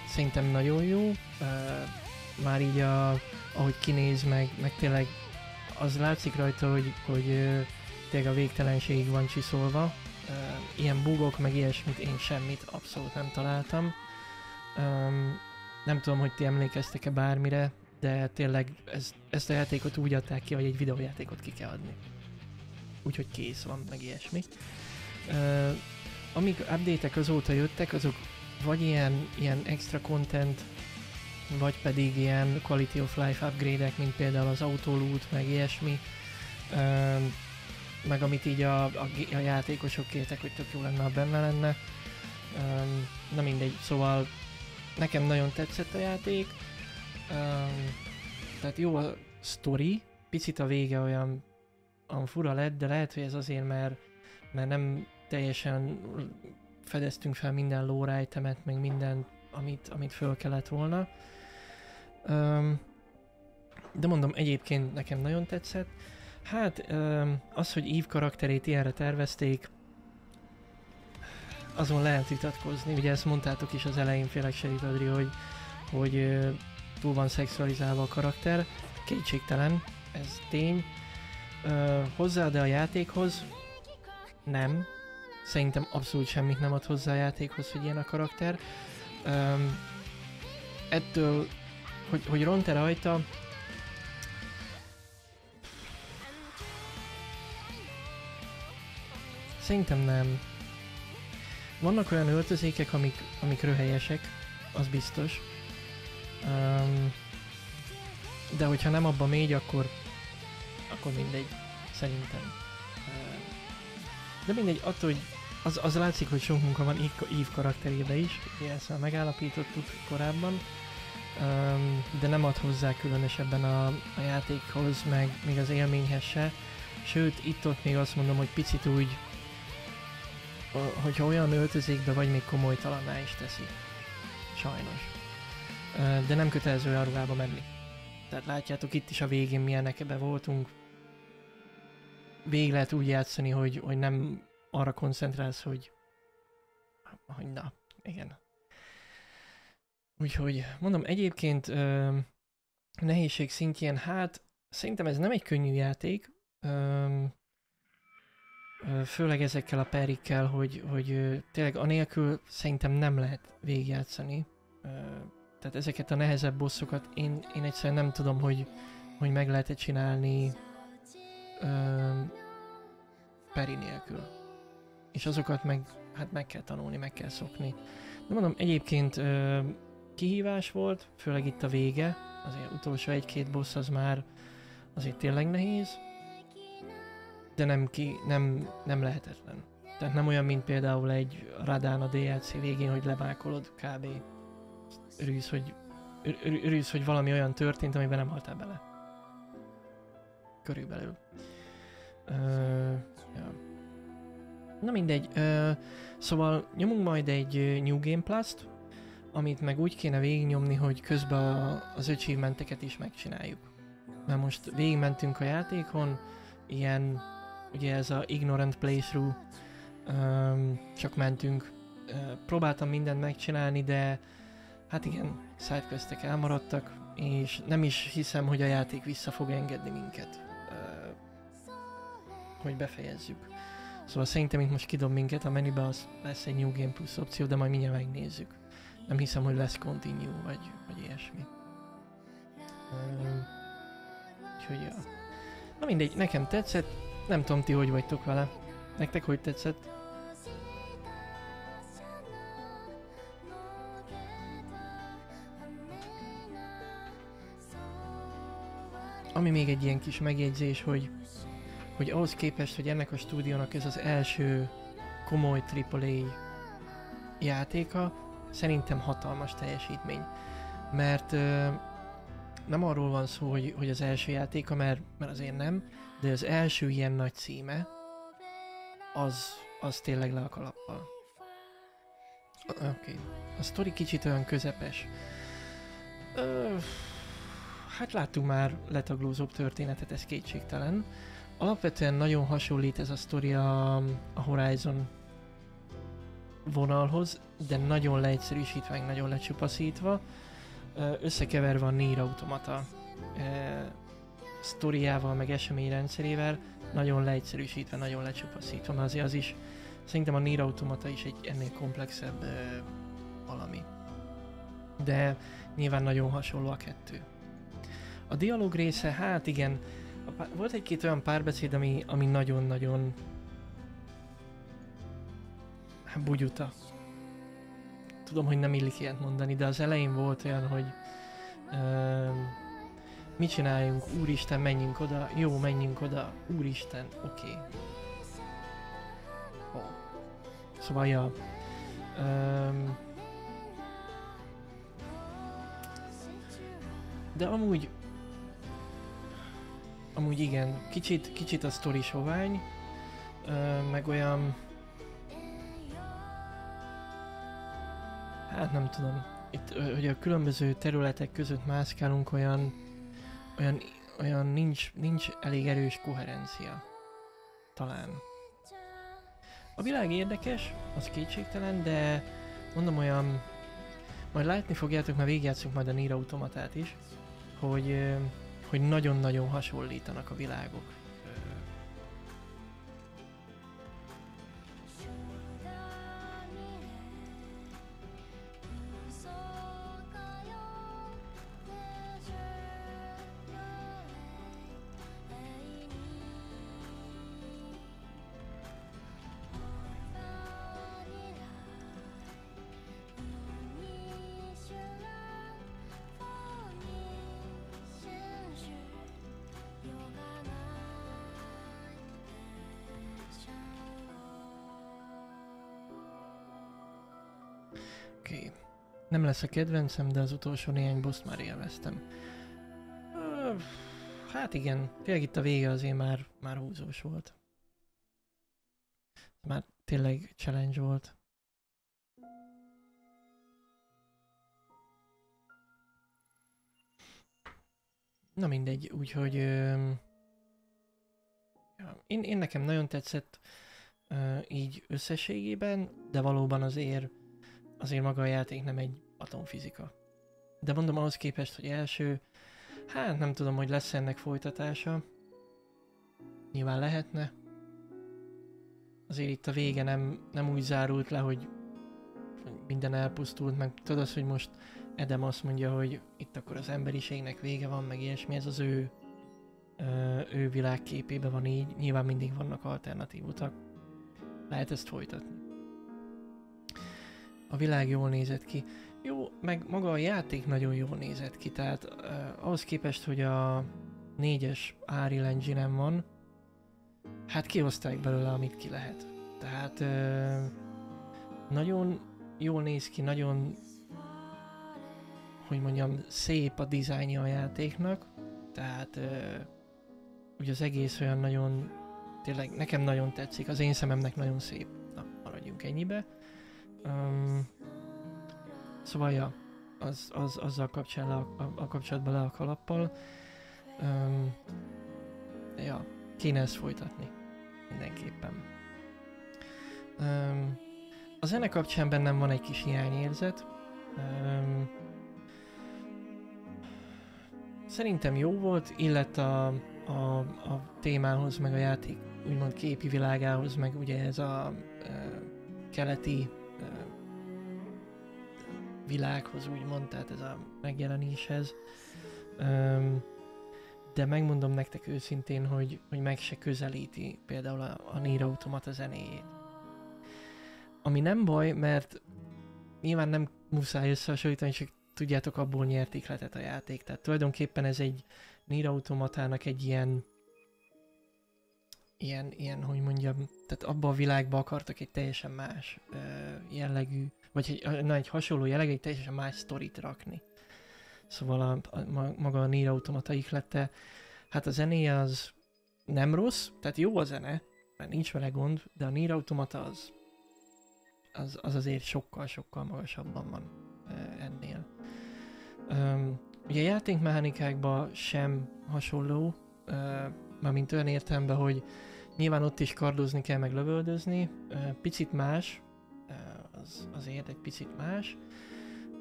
szerintem nagyon jó. Ö, már így a, ahogy kinéz, meg, meg tényleg az látszik rajta, hogy, hogy ö, tényleg a végtelenségig van csiszolva. Ö, ilyen bugok, meg ilyesmit én semmit abszolút nem találtam. Öm, nem tudom, hogy ti emlékeztek-e bármire, de tényleg ez, ezt a játékot úgy adták ki, hogy egy videójátékot ki kell adni. Úgyhogy kész van, meg ilyesmi. Ö, amik update-ek azóta jöttek, azok vagy ilyen, ilyen extra content, vagy pedig ilyen quality of life upgrade-ek, mint például az autoloot, meg ilyesmi. Ö, meg amit így a, a, a játékosok kértek, hogy tök jó lenne, ha benne lenne. Um, na mindegy, szóval nekem nagyon tetszett a játék. Um, tehát jó a story, picit a vége olyan, olyan fura lett, de lehet, hogy ez azért, mert, mert nem teljesen fedeztünk fel minden lore itemet, meg minden, amit, amit föl kellett volna. Um, de mondom, egyébként nekem nagyon tetszett. Hát, öm, az, hogy Eve karakterét ilyenre tervezték, azon lehet vitatkozni. Ugye ezt mondtátok is az elején, félek Sheriff Adri, hogy, hogy ö, túl van szexualizálva a karakter. Kétségtelen, ez tény. Ö, hozzáad a játékhoz? Nem. Szerintem abszolút semmit nem ad hozzá a játékhoz, hogy ilyen a karakter. Öm, ettől, hogy, hogy ront-e rajta, Szerintem nem. Vannak olyan öltözékek, amik, amik röhelyesek, az biztos. Um, de hogyha nem abba megy, akkor, akkor mindegy, szerintem. De mindegy, attól, hogy az, az látszik, hogy sok munka van Eve karakterébe is, ugye ezt már megállapítottuk korábban. öm, de nem ad hozzá különösebben a, a játékhoz, meg még az élményhez se. Sőt, itt-ott még azt mondom, hogy picit úgy, hogyha olyan öltözékbe vagy, még komolytalanná is teszi. Sajnos. De nem kötelező olyan ruhába menni. Tehát látjátok itt is a végén milyenek ebbe voltunk. Végig lehet úgy játszani, hogy, hogy nem arra koncentrálsz, hogy hogy na, igen. Úgyhogy mondom, egyébként ö, nehézség szintjén, hát szerintem ez nem egy könnyű játék, ö, főleg ezekkel a perikkel, hogy, hogy tényleg anélkül szerintem nem lehet végigjátszani. Tehát ezeket a nehezebb bosszokat én, én egyszerűen nem tudom, hogy, hogy meg lehet-e csinálni peri nélkül. És azokat meg, hát meg kell tanulni, meg kell szokni. De mondom, egyébként kihívás volt, főleg itt a vége, azért utolsó egy-két boss az már azért tényleg nehéz, de nem, ki, nem, nem lehetetlen. Tehát nem olyan, mint például egy Radán a DLC végén, hogy lemákolod kb. Örülsz, hogy, ör- ör- örülsz, hogy valami olyan történt, amiben nem haltál bele. Körülbelül. Ö, ja. Na mindegy, ö, szóval nyomunk majd egy New Game Plus-t, amit meg úgy kéne végignyomni, hogy közben a, az achievementeket is megcsináljuk. Mert most végigmentünk a játékon, ilyen, ugye ez a Ignorant Playthrough, öm, csak mentünk. Ö, próbáltam mindent megcsinálni, de hát igen, sidequestek elmaradtak, és nem is hiszem, hogy a játék vissza fog engedni minket, ö, hogy befejezzük. Szóval szerintem itt most kidob minket, a menübe az lesz egy New Game Plus opció, de majd mindjárt megnézzük. Nem hiszem, hogy lesz continue, vagy, vagy ilyesmi. Um, úgyhogy ja. Na mindegy, nekem tetszett. Nem tudom ti, hogy vagytok vele. Nektek hogy tetszett? Ami még egy ilyen kis megjegyzés, hogy, hogy ahhoz képest, hogy ennek a stúdiónak ez az első komoly AAA játéka, szerintem hatalmas teljesítmény. Mert nem arról van szó, hogy, hogy az első játéka, mert, mert azért nem, de az első ilyen nagy címe, az, az tényleg le a kalappal. Oké. Okay. A sztori kicsit olyan közepes. Ö, hát láttunk már letaglózóbb történetet, ez kétségtelen. Alapvetően nagyon hasonlít ez a sztori a, a Horizon vonalhoz, de nagyon leegyszerűsítve, nagyon lecsupaszítva, összekeverve a Nier Automata sztoriával, meg eseményrendszerével, nagyon leegyszerűsítve, nagyon lecsupaszítva, mert azért az is, szerintem a Nier Automata is egy ennél komplexebb valami. De nyilván nagyon hasonló a kettő. A dialóg része, hát igen, volt egy-két olyan párbeszéd, ami, ami nagyon-nagyon hát bugyuta. Tudom, hogy nem illik ilyet mondani, de az elején volt olyan, hogy um, mit csináljunk, úristen, menjünk oda, jó, menjünk oda, úristen, oké. Okay. Oh. Szóval, ja. Um, de amúgy amúgy igen, kicsit, kicsit a sztori sovány, ö, meg olyan hát nem tudom, itt, hogy a különböző területek között mászkálunk olyan, olyan, olyan nincs, nincs elég erős koherencia. Talán. A világ érdekes, az kétségtelen, de mondom olyan, majd látni fogjátok, mert végigjátszunk majd a Nier Automatát is, hogy, hogy nagyon-nagyon hasonlítanak a világok. Nem lesz a kedvencem, de az utolsó néhány boss már élveztem. Ö, Hát igen, tényleg itt a vége azért már, már húzós volt. Már tényleg challenge volt. Na mindegy, úgyhogy... öm, Ja, én, én nekem nagyon tetszett ö, így összességében, de valóban azért, azért maga a játék nem egy atomfizika. De mondom ahhoz képest, hogy első, hát nem tudom, hogy lesz ennek folytatása. Nyilván lehetne. Azért itt a vége nem, nem úgy zárult le, hogy minden elpusztult, meg tudod azt, hogy most Edem azt mondja, hogy itt akkor az emberiségnek vége van, meg ilyesmi, ez az ő ő világképében van így, nyilván mindig vannak alternatív utak. Lehet ezt folytatni. A világ jól nézett ki. Jó, meg maga a játék nagyon jól nézett ki, tehát uh, ahhoz képest, hogy a négyes Unreal engine van, hát kihozták belőle, amit ki lehet. Tehát uh, nagyon jól néz ki, nagyon hogy mondjam, szép a dizájnja a játéknak, tehát uh, ugye az egész olyan nagyon, tényleg nekem nagyon tetszik, az én szememnek nagyon szép. Na, maradjunk ennyibe. Um, Szóval, ja, az, az, azzal kapcsán le, a, a, a kapcsolatban le a kalappal. Um, ja, kéne ezt folytatni. Mindenképpen. Um, a zene kapcsán bennem van egy kis hiányérzet. Um, szerintem jó volt, illet a, a, a témához, meg a játék úgymond képi világához, meg ugye ez a uh, keleti világhoz, úgymond, tehát ez a megjelenéshez. Um, de megmondom nektek őszintén, hogy, hogy meg se közelíti például a, a Nier Automata zenéjét. Ami nem baj, mert nyilván nem muszáj összehasonlítani, csak tudjátok, abból nyert ihletet a játék. Tehát tulajdonképpen ez egy Nier Automatának egy ilyen ilyen, ilyen, hogy mondjam, tehát abba a világba akartak egy teljesen más ö, jellegű, vagy egy, na, egy hasonló jellegű, egy teljesen más sztorit rakni. Szóval a, a, ma- maga a Nier Automata ihlete, hát a zenéje az nem rossz, tehát jó a zene, mert nincs vele gond, de a Nier Automata az, az, az azért sokkal-sokkal magasabban van ennél. Um, ugye a játékmechanikákban sem hasonló, ö, mármint olyan értelemben, hogy nyilván ott is kardozni kell, meg lövöldözni, ö, picit más, az, azért egy picit más.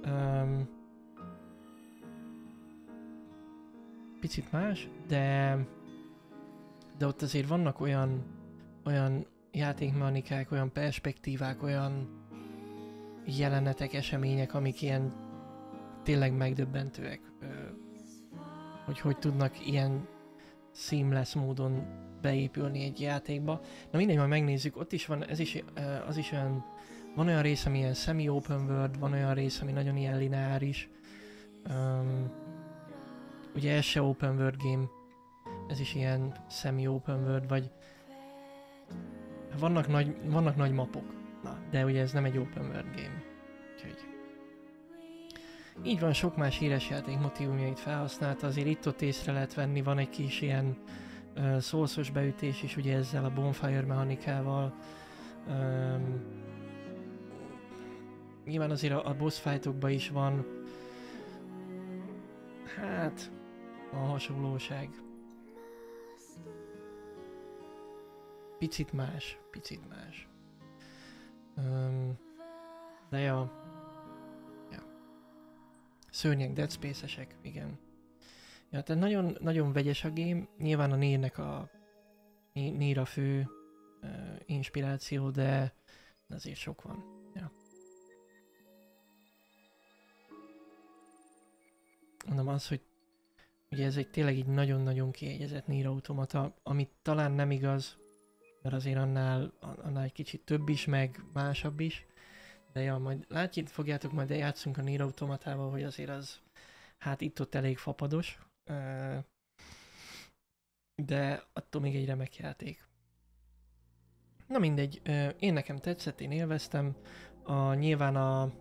Um, picit más, de de ott azért vannak olyan olyan játékmechanikák, olyan perspektívák, olyan jelenetek, események, amik ilyen tényleg megdöbbentőek, hogy hogy tudnak ilyen seamless módon beépülni egy játékba. Na mindegy, majd megnézzük, ott is van, ez is, az is olyan, van olyan rész, ami ilyen semi-open world, van olyan rész, ami nagyon ilyen lineáris. Um, ugye ez se open world game, ez is ilyen semi-open world, vagy vannak nagy, vannak nagy mapok, na, de ugye ez nem egy open world game. Úgyhogy így van, sok más híres játék motivumjait felhasználta, azért itt-ott észre lehet venni, van egy kis ilyen uh, szószos beütés is, ugye ezzel a bonfire mechanikával. Um, nyilván azért a, a boss fightokban is van, hát, a hasonlóság. Picit más, picit más. Um, de ja, Szörnyek, Dead Space-esek, igen. Ja, tehát nagyon, nagyon vegyes a game. Nyilván a Nérnek a Nér a fő uh, inspiráció, de azért sok van. Mondom az, hogy ugye ez egy tényleg egy nagyon-nagyon kiegyezett Nier automata, amit talán nem igaz, mert azért annál, annál egy kicsit több is, meg másabb is, de ja, majd látjuk, fogjátok, majd játszunk a Nier automatával, hogy azért az, hát itt-ott elég fapados, de attól még egy remek játék. Na mindegy, én nekem tetszett, én élveztem, a, nyilván a,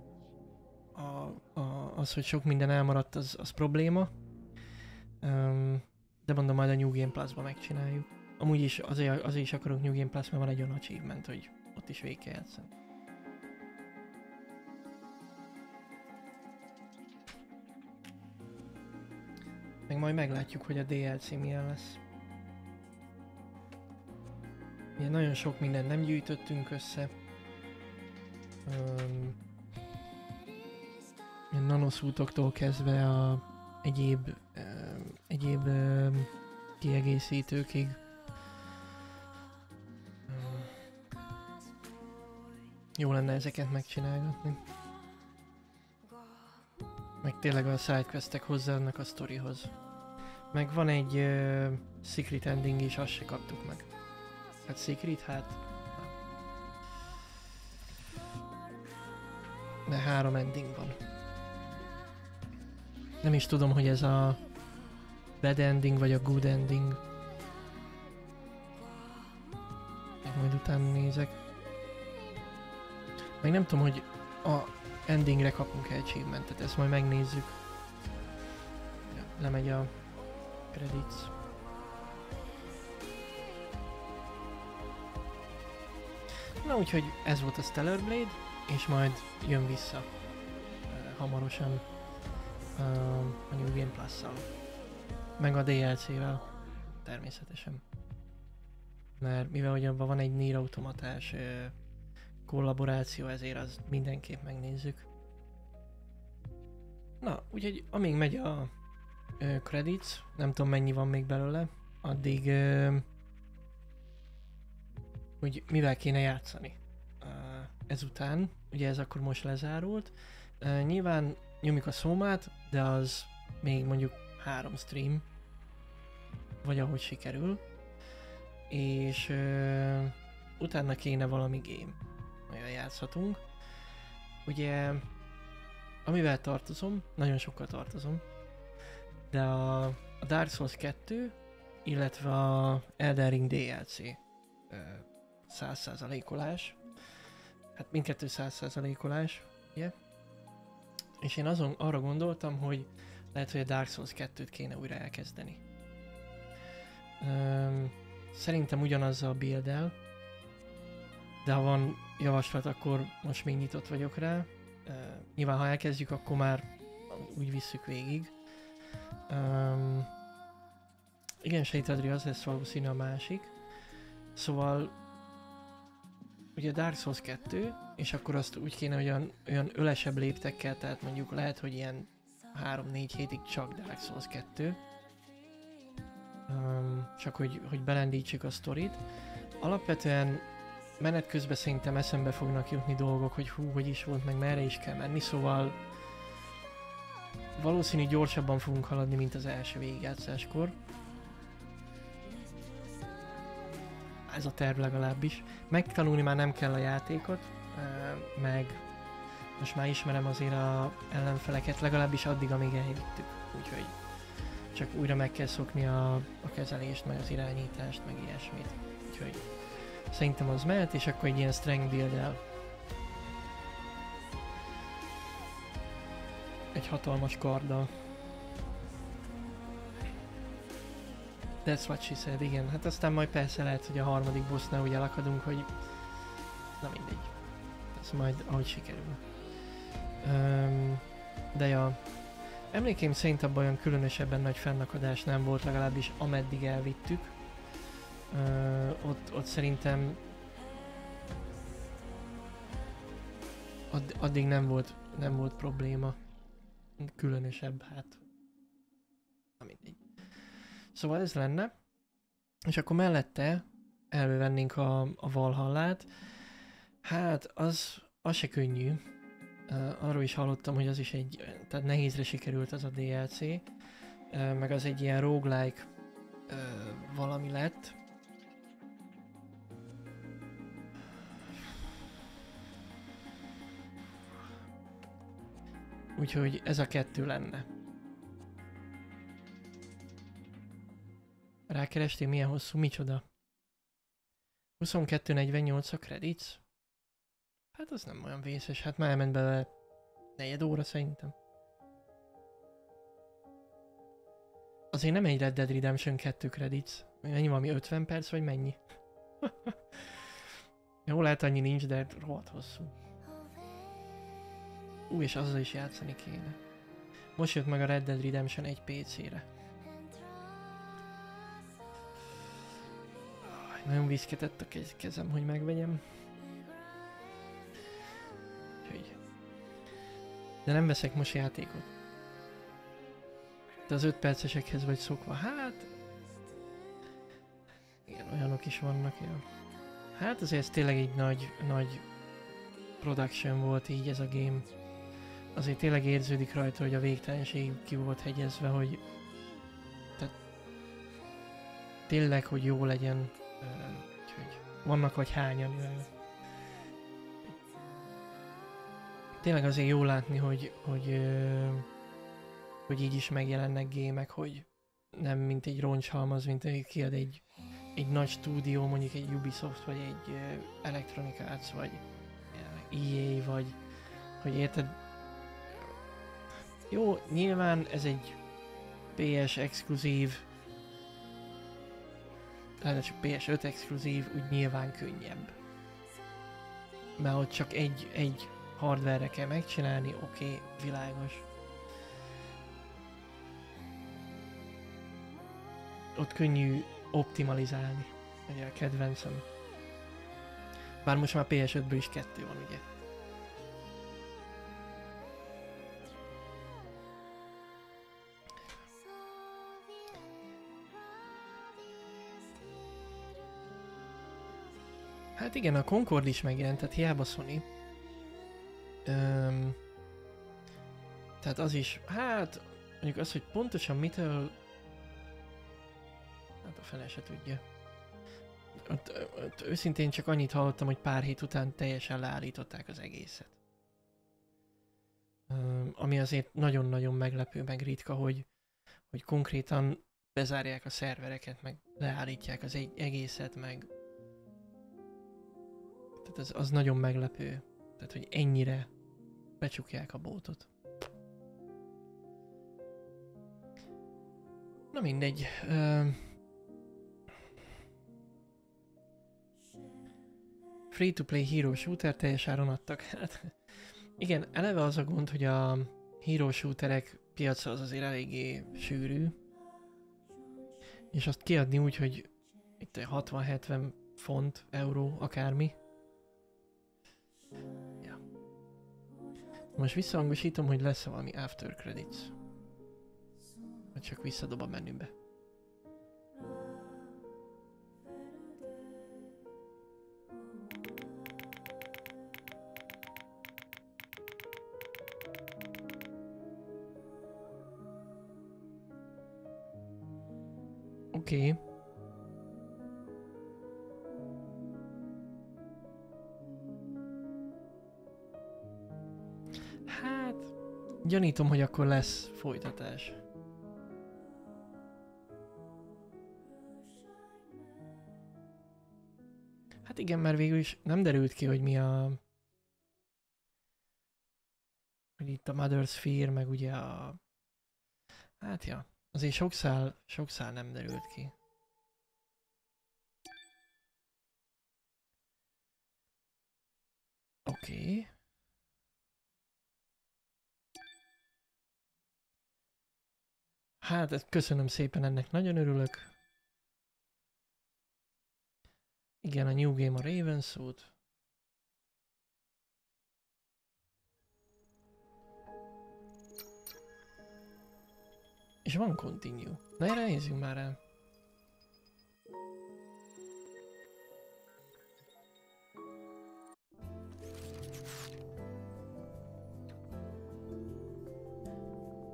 a, a, az, hogy sok minden elmaradt, az, az probléma. Um, de mondom, majd a New Game Plus-ba megcsináljuk. Amúgy is azért, azért is akarok New Game Plus, mert van egy olyan achievement, hogy ott is végig kell. Meg majd meglátjuk, hogy a DLC milyen lesz. Ugye nagyon sok mindent nem gyűjtöttünk össze. Um, ilyen nanoszútoktól kezdve a egyéb, egyéb kiegészítőkig. Jó lenne ezeket megcsinálgatni. Meg tényleg a sidequestek hozzáadnak a sztorihoz. Meg van egy uh, secret ending is, azt se kaptuk meg. Hát secret, hát... De három ending van. Nem is tudom, hogy ez a bad ending vagy a good ending. Meg majd utána nézek. Meg nem tudom, hogy a endingre kapunk-e achievementet, ezt majd megnézzük. Lemegy a credits. Na úgyhogy ez volt a Stellar Blade, és majd jön vissza hamarosan a New Game Plus-szal. Meg a DLC-vel természetesen. Mert mivel hogy abban van egy Nier automatás kollaboráció, ezért az mindenképp megnézzük. Na, úgyhogy amíg megy a uh, credits, nem tudom mennyi van még belőle, addig uh, hogy mivel kéne játszani. Uh, ezután, ugye ez akkor most lezárult, uh, nyilván nyomjuk a szómát, de az még mondjuk három stream, vagy ahogy sikerül, és uh, utána kéne valami game, amivel játszhatunk. Ugye, amivel tartozom, nagyon sokkal tartozom, de a, a Dark Souls 2, illetve a Elden Ring DLC százszázalékolás. Hát mindkettő százszázalékolás, ugye? És én azon arra gondoltam, hogy lehet, hogy a Dark Souls 2-t kéne újra elkezdeni. Um, szerintem ugyanazzal a build de ha van javaslat, akkor most még nyitott vagyok rá. Uh, nyilván, ha elkezdjük, akkor már úgy visszük végig. Um, igen, Shade az lesz valószínű a másik. Szóval ugye Dark Souls 2, és akkor azt úgy kéne, hogy olyan, olyan ölesebb léptekkel, tehát mondjuk lehet, hogy ilyen 3-4 hétig csak Dark Souls 2. Um, csak hogy, hogy belendítsük a sztorit. Alapvetően menet közben szerintem eszembe fognak jutni dolgok, hogy hú, hogy is volt, meg merre is kell menni, szóval valószínű gyorsabban fogunk haladni, mint az első végigjátszáskor. Ez a terv legalábbis. Megtanulni már nem kell a játékot, meg most már ismerem azért a ellenfeleket, legalábbis addig, amíg elvittük. Úgyhogy csak újra meg kell szokni a, a kezelést, meg az irányítást, meg ilyesmit. Úgyhogy szerintem az mehet, és akkor egy ilyen strength build -el. Egy hatalmas karddal. That's what she said, igen. Hát aztán majd persze lehet, hogy a harmadik bossnál úgy elakadunk, hogy... Na mindegy. Ez majd ahogy sikerül. Um, de ja, emlékeim szerint abban olyan különösebben nagy fennakadás nem volt, legalábbis ameddig elvittük. Uh, ott, ott szerintem add, addig nem volt, nem volt probléma. Különösebb, hát. Na mindegy. Szóval ez lenne. És akkor mellette elővennénk a, a Valhallát. Hát, az, az se könnyű. Uh, arról is hallottam, hogy az is egy, tehát nehézre sikerült az a DLC. Uh, meg az egy ilyen roguelike uh, valami lett. Úgyhogy ez a kettő lenne. Rákerestél milyen hosszú, micsoda? 22.48 a credits? Hát az nem olyan vészes, hát már elment bele Negyed óra szerintem. Azért nem egy Red Dead Redemption 2 credits. Mennyi valami 50 perc, vagy mennyi? Jó, lehet annyi nincs, de rohadt hosszú. Ú, és azzal is játszani kéne. Most jött meg a Red Dead Redemption egy PC-re. Nagyon viszketett a kez- kezem, hogy megvegyem. Úgyhogy. De nem veszek most játékot. De az 5 percesekhez vagy szokva. Hát... Igen, olyanok is vannak, ja. Hát azért ez tényleg egy nagy, nagy production volt így ez a game. Azért tényleg érződik rajta, hogy a végtelenség ki volt hegyezve, hogy tehát tényleg, hogy jó legyen. Úgyhogy vannak vagy hányan. Tényleg azért jó látni, hogy, hogy, hogy így is megjelennek gémek, hogy nem mint egy roncshalmaz, mint hogy kiad egy, egy nagy stúdió, mondjuk egy Ubisoft, vagy egy Electronic Arts, vagy EA, vagy hogy érted, jó, nyilván ez egy PS exkluzív, ráadásul PS5 exkluzív, úgy nyilván könnyebb. Mert ott csak egy, egy hardware kell megcsinálni, oké, okay, világos. Ott könnyű optimalizálni, ugye a kedvencem. Bár most már PS5-ből is kettő van, ugye. Hát igen, a Concord is megjelent, tehát hiába Sony. Öm, tehát az is, hát mondjuk az, hogy pontosan mitől... Hát a fele se tudja. Ott, ott őszintén csak annyit hallottam, hogy pár hét után teljesen leállították az egészet. Öm, ami azért nagyon-nagyon meglepő, meg ritka, hogy, hogy konkrétan bezárják a szervereket, meg leállítják az egészet, meg tehát az, az nagyon meglepő. Tehát, hogy ennyire becsukják a bótot. Na mindegy. Ö... Free-to-play hero shooter teljes áron adtak. Hát, igen, eleve az a gond, hogy a hero shooterek piaca az azért eléggé sűrű. És azt kiadni úgy, hogy itt 60-70 font, euró, akármi, Ja. Most visszahangosítom, hogy lesz valami after credits. Vagy csak visszadob a menübe. Oké. Okay. Gyanítom, hogy akkor lesz folytatás. Hát igen, mert végül is nem derült ki, hogy mi a... Hogy itt a Mother's Fear, meg ugye a... Hát ja, azért sok szál, sok szál nem derült ki. Oké. Okay. Hát, köszönöm szépen, ennek nagyon örülök. Igen, a New Game a Raven szót. És van continue. Na erre nézzünk már el.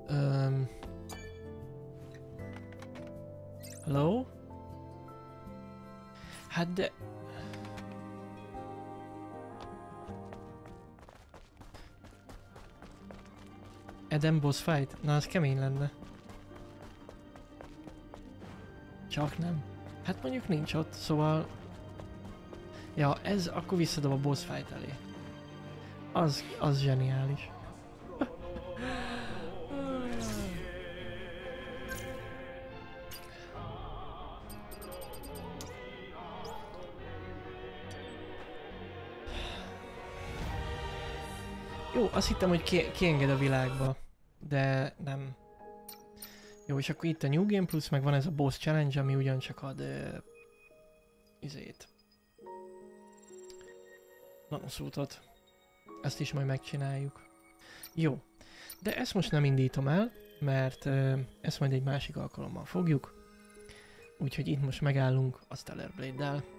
Um, Hello? Hát de... Eden boss fight? Na, az kemény lenne. Csak nem. Hát mondjuk nincs ott, szóval... Ja, ez akkor visszadob a boss fight elé. Az, az zseniális. Azt hittem, hogy ki, kienged a világba, de nem. Jó, és akkor itt a New Game Plus, meg van ez a Boss Challenge, ami ugyancsak ad... Uh, izét. Nanoszútot. Ezt is majd megcsináljuk. Jó. De ezt most nem indítom el, mert uh, ezt majd egy másik alkalommal fogjuk. Úgyhogy itt most megállunk a Stellar Blade-del.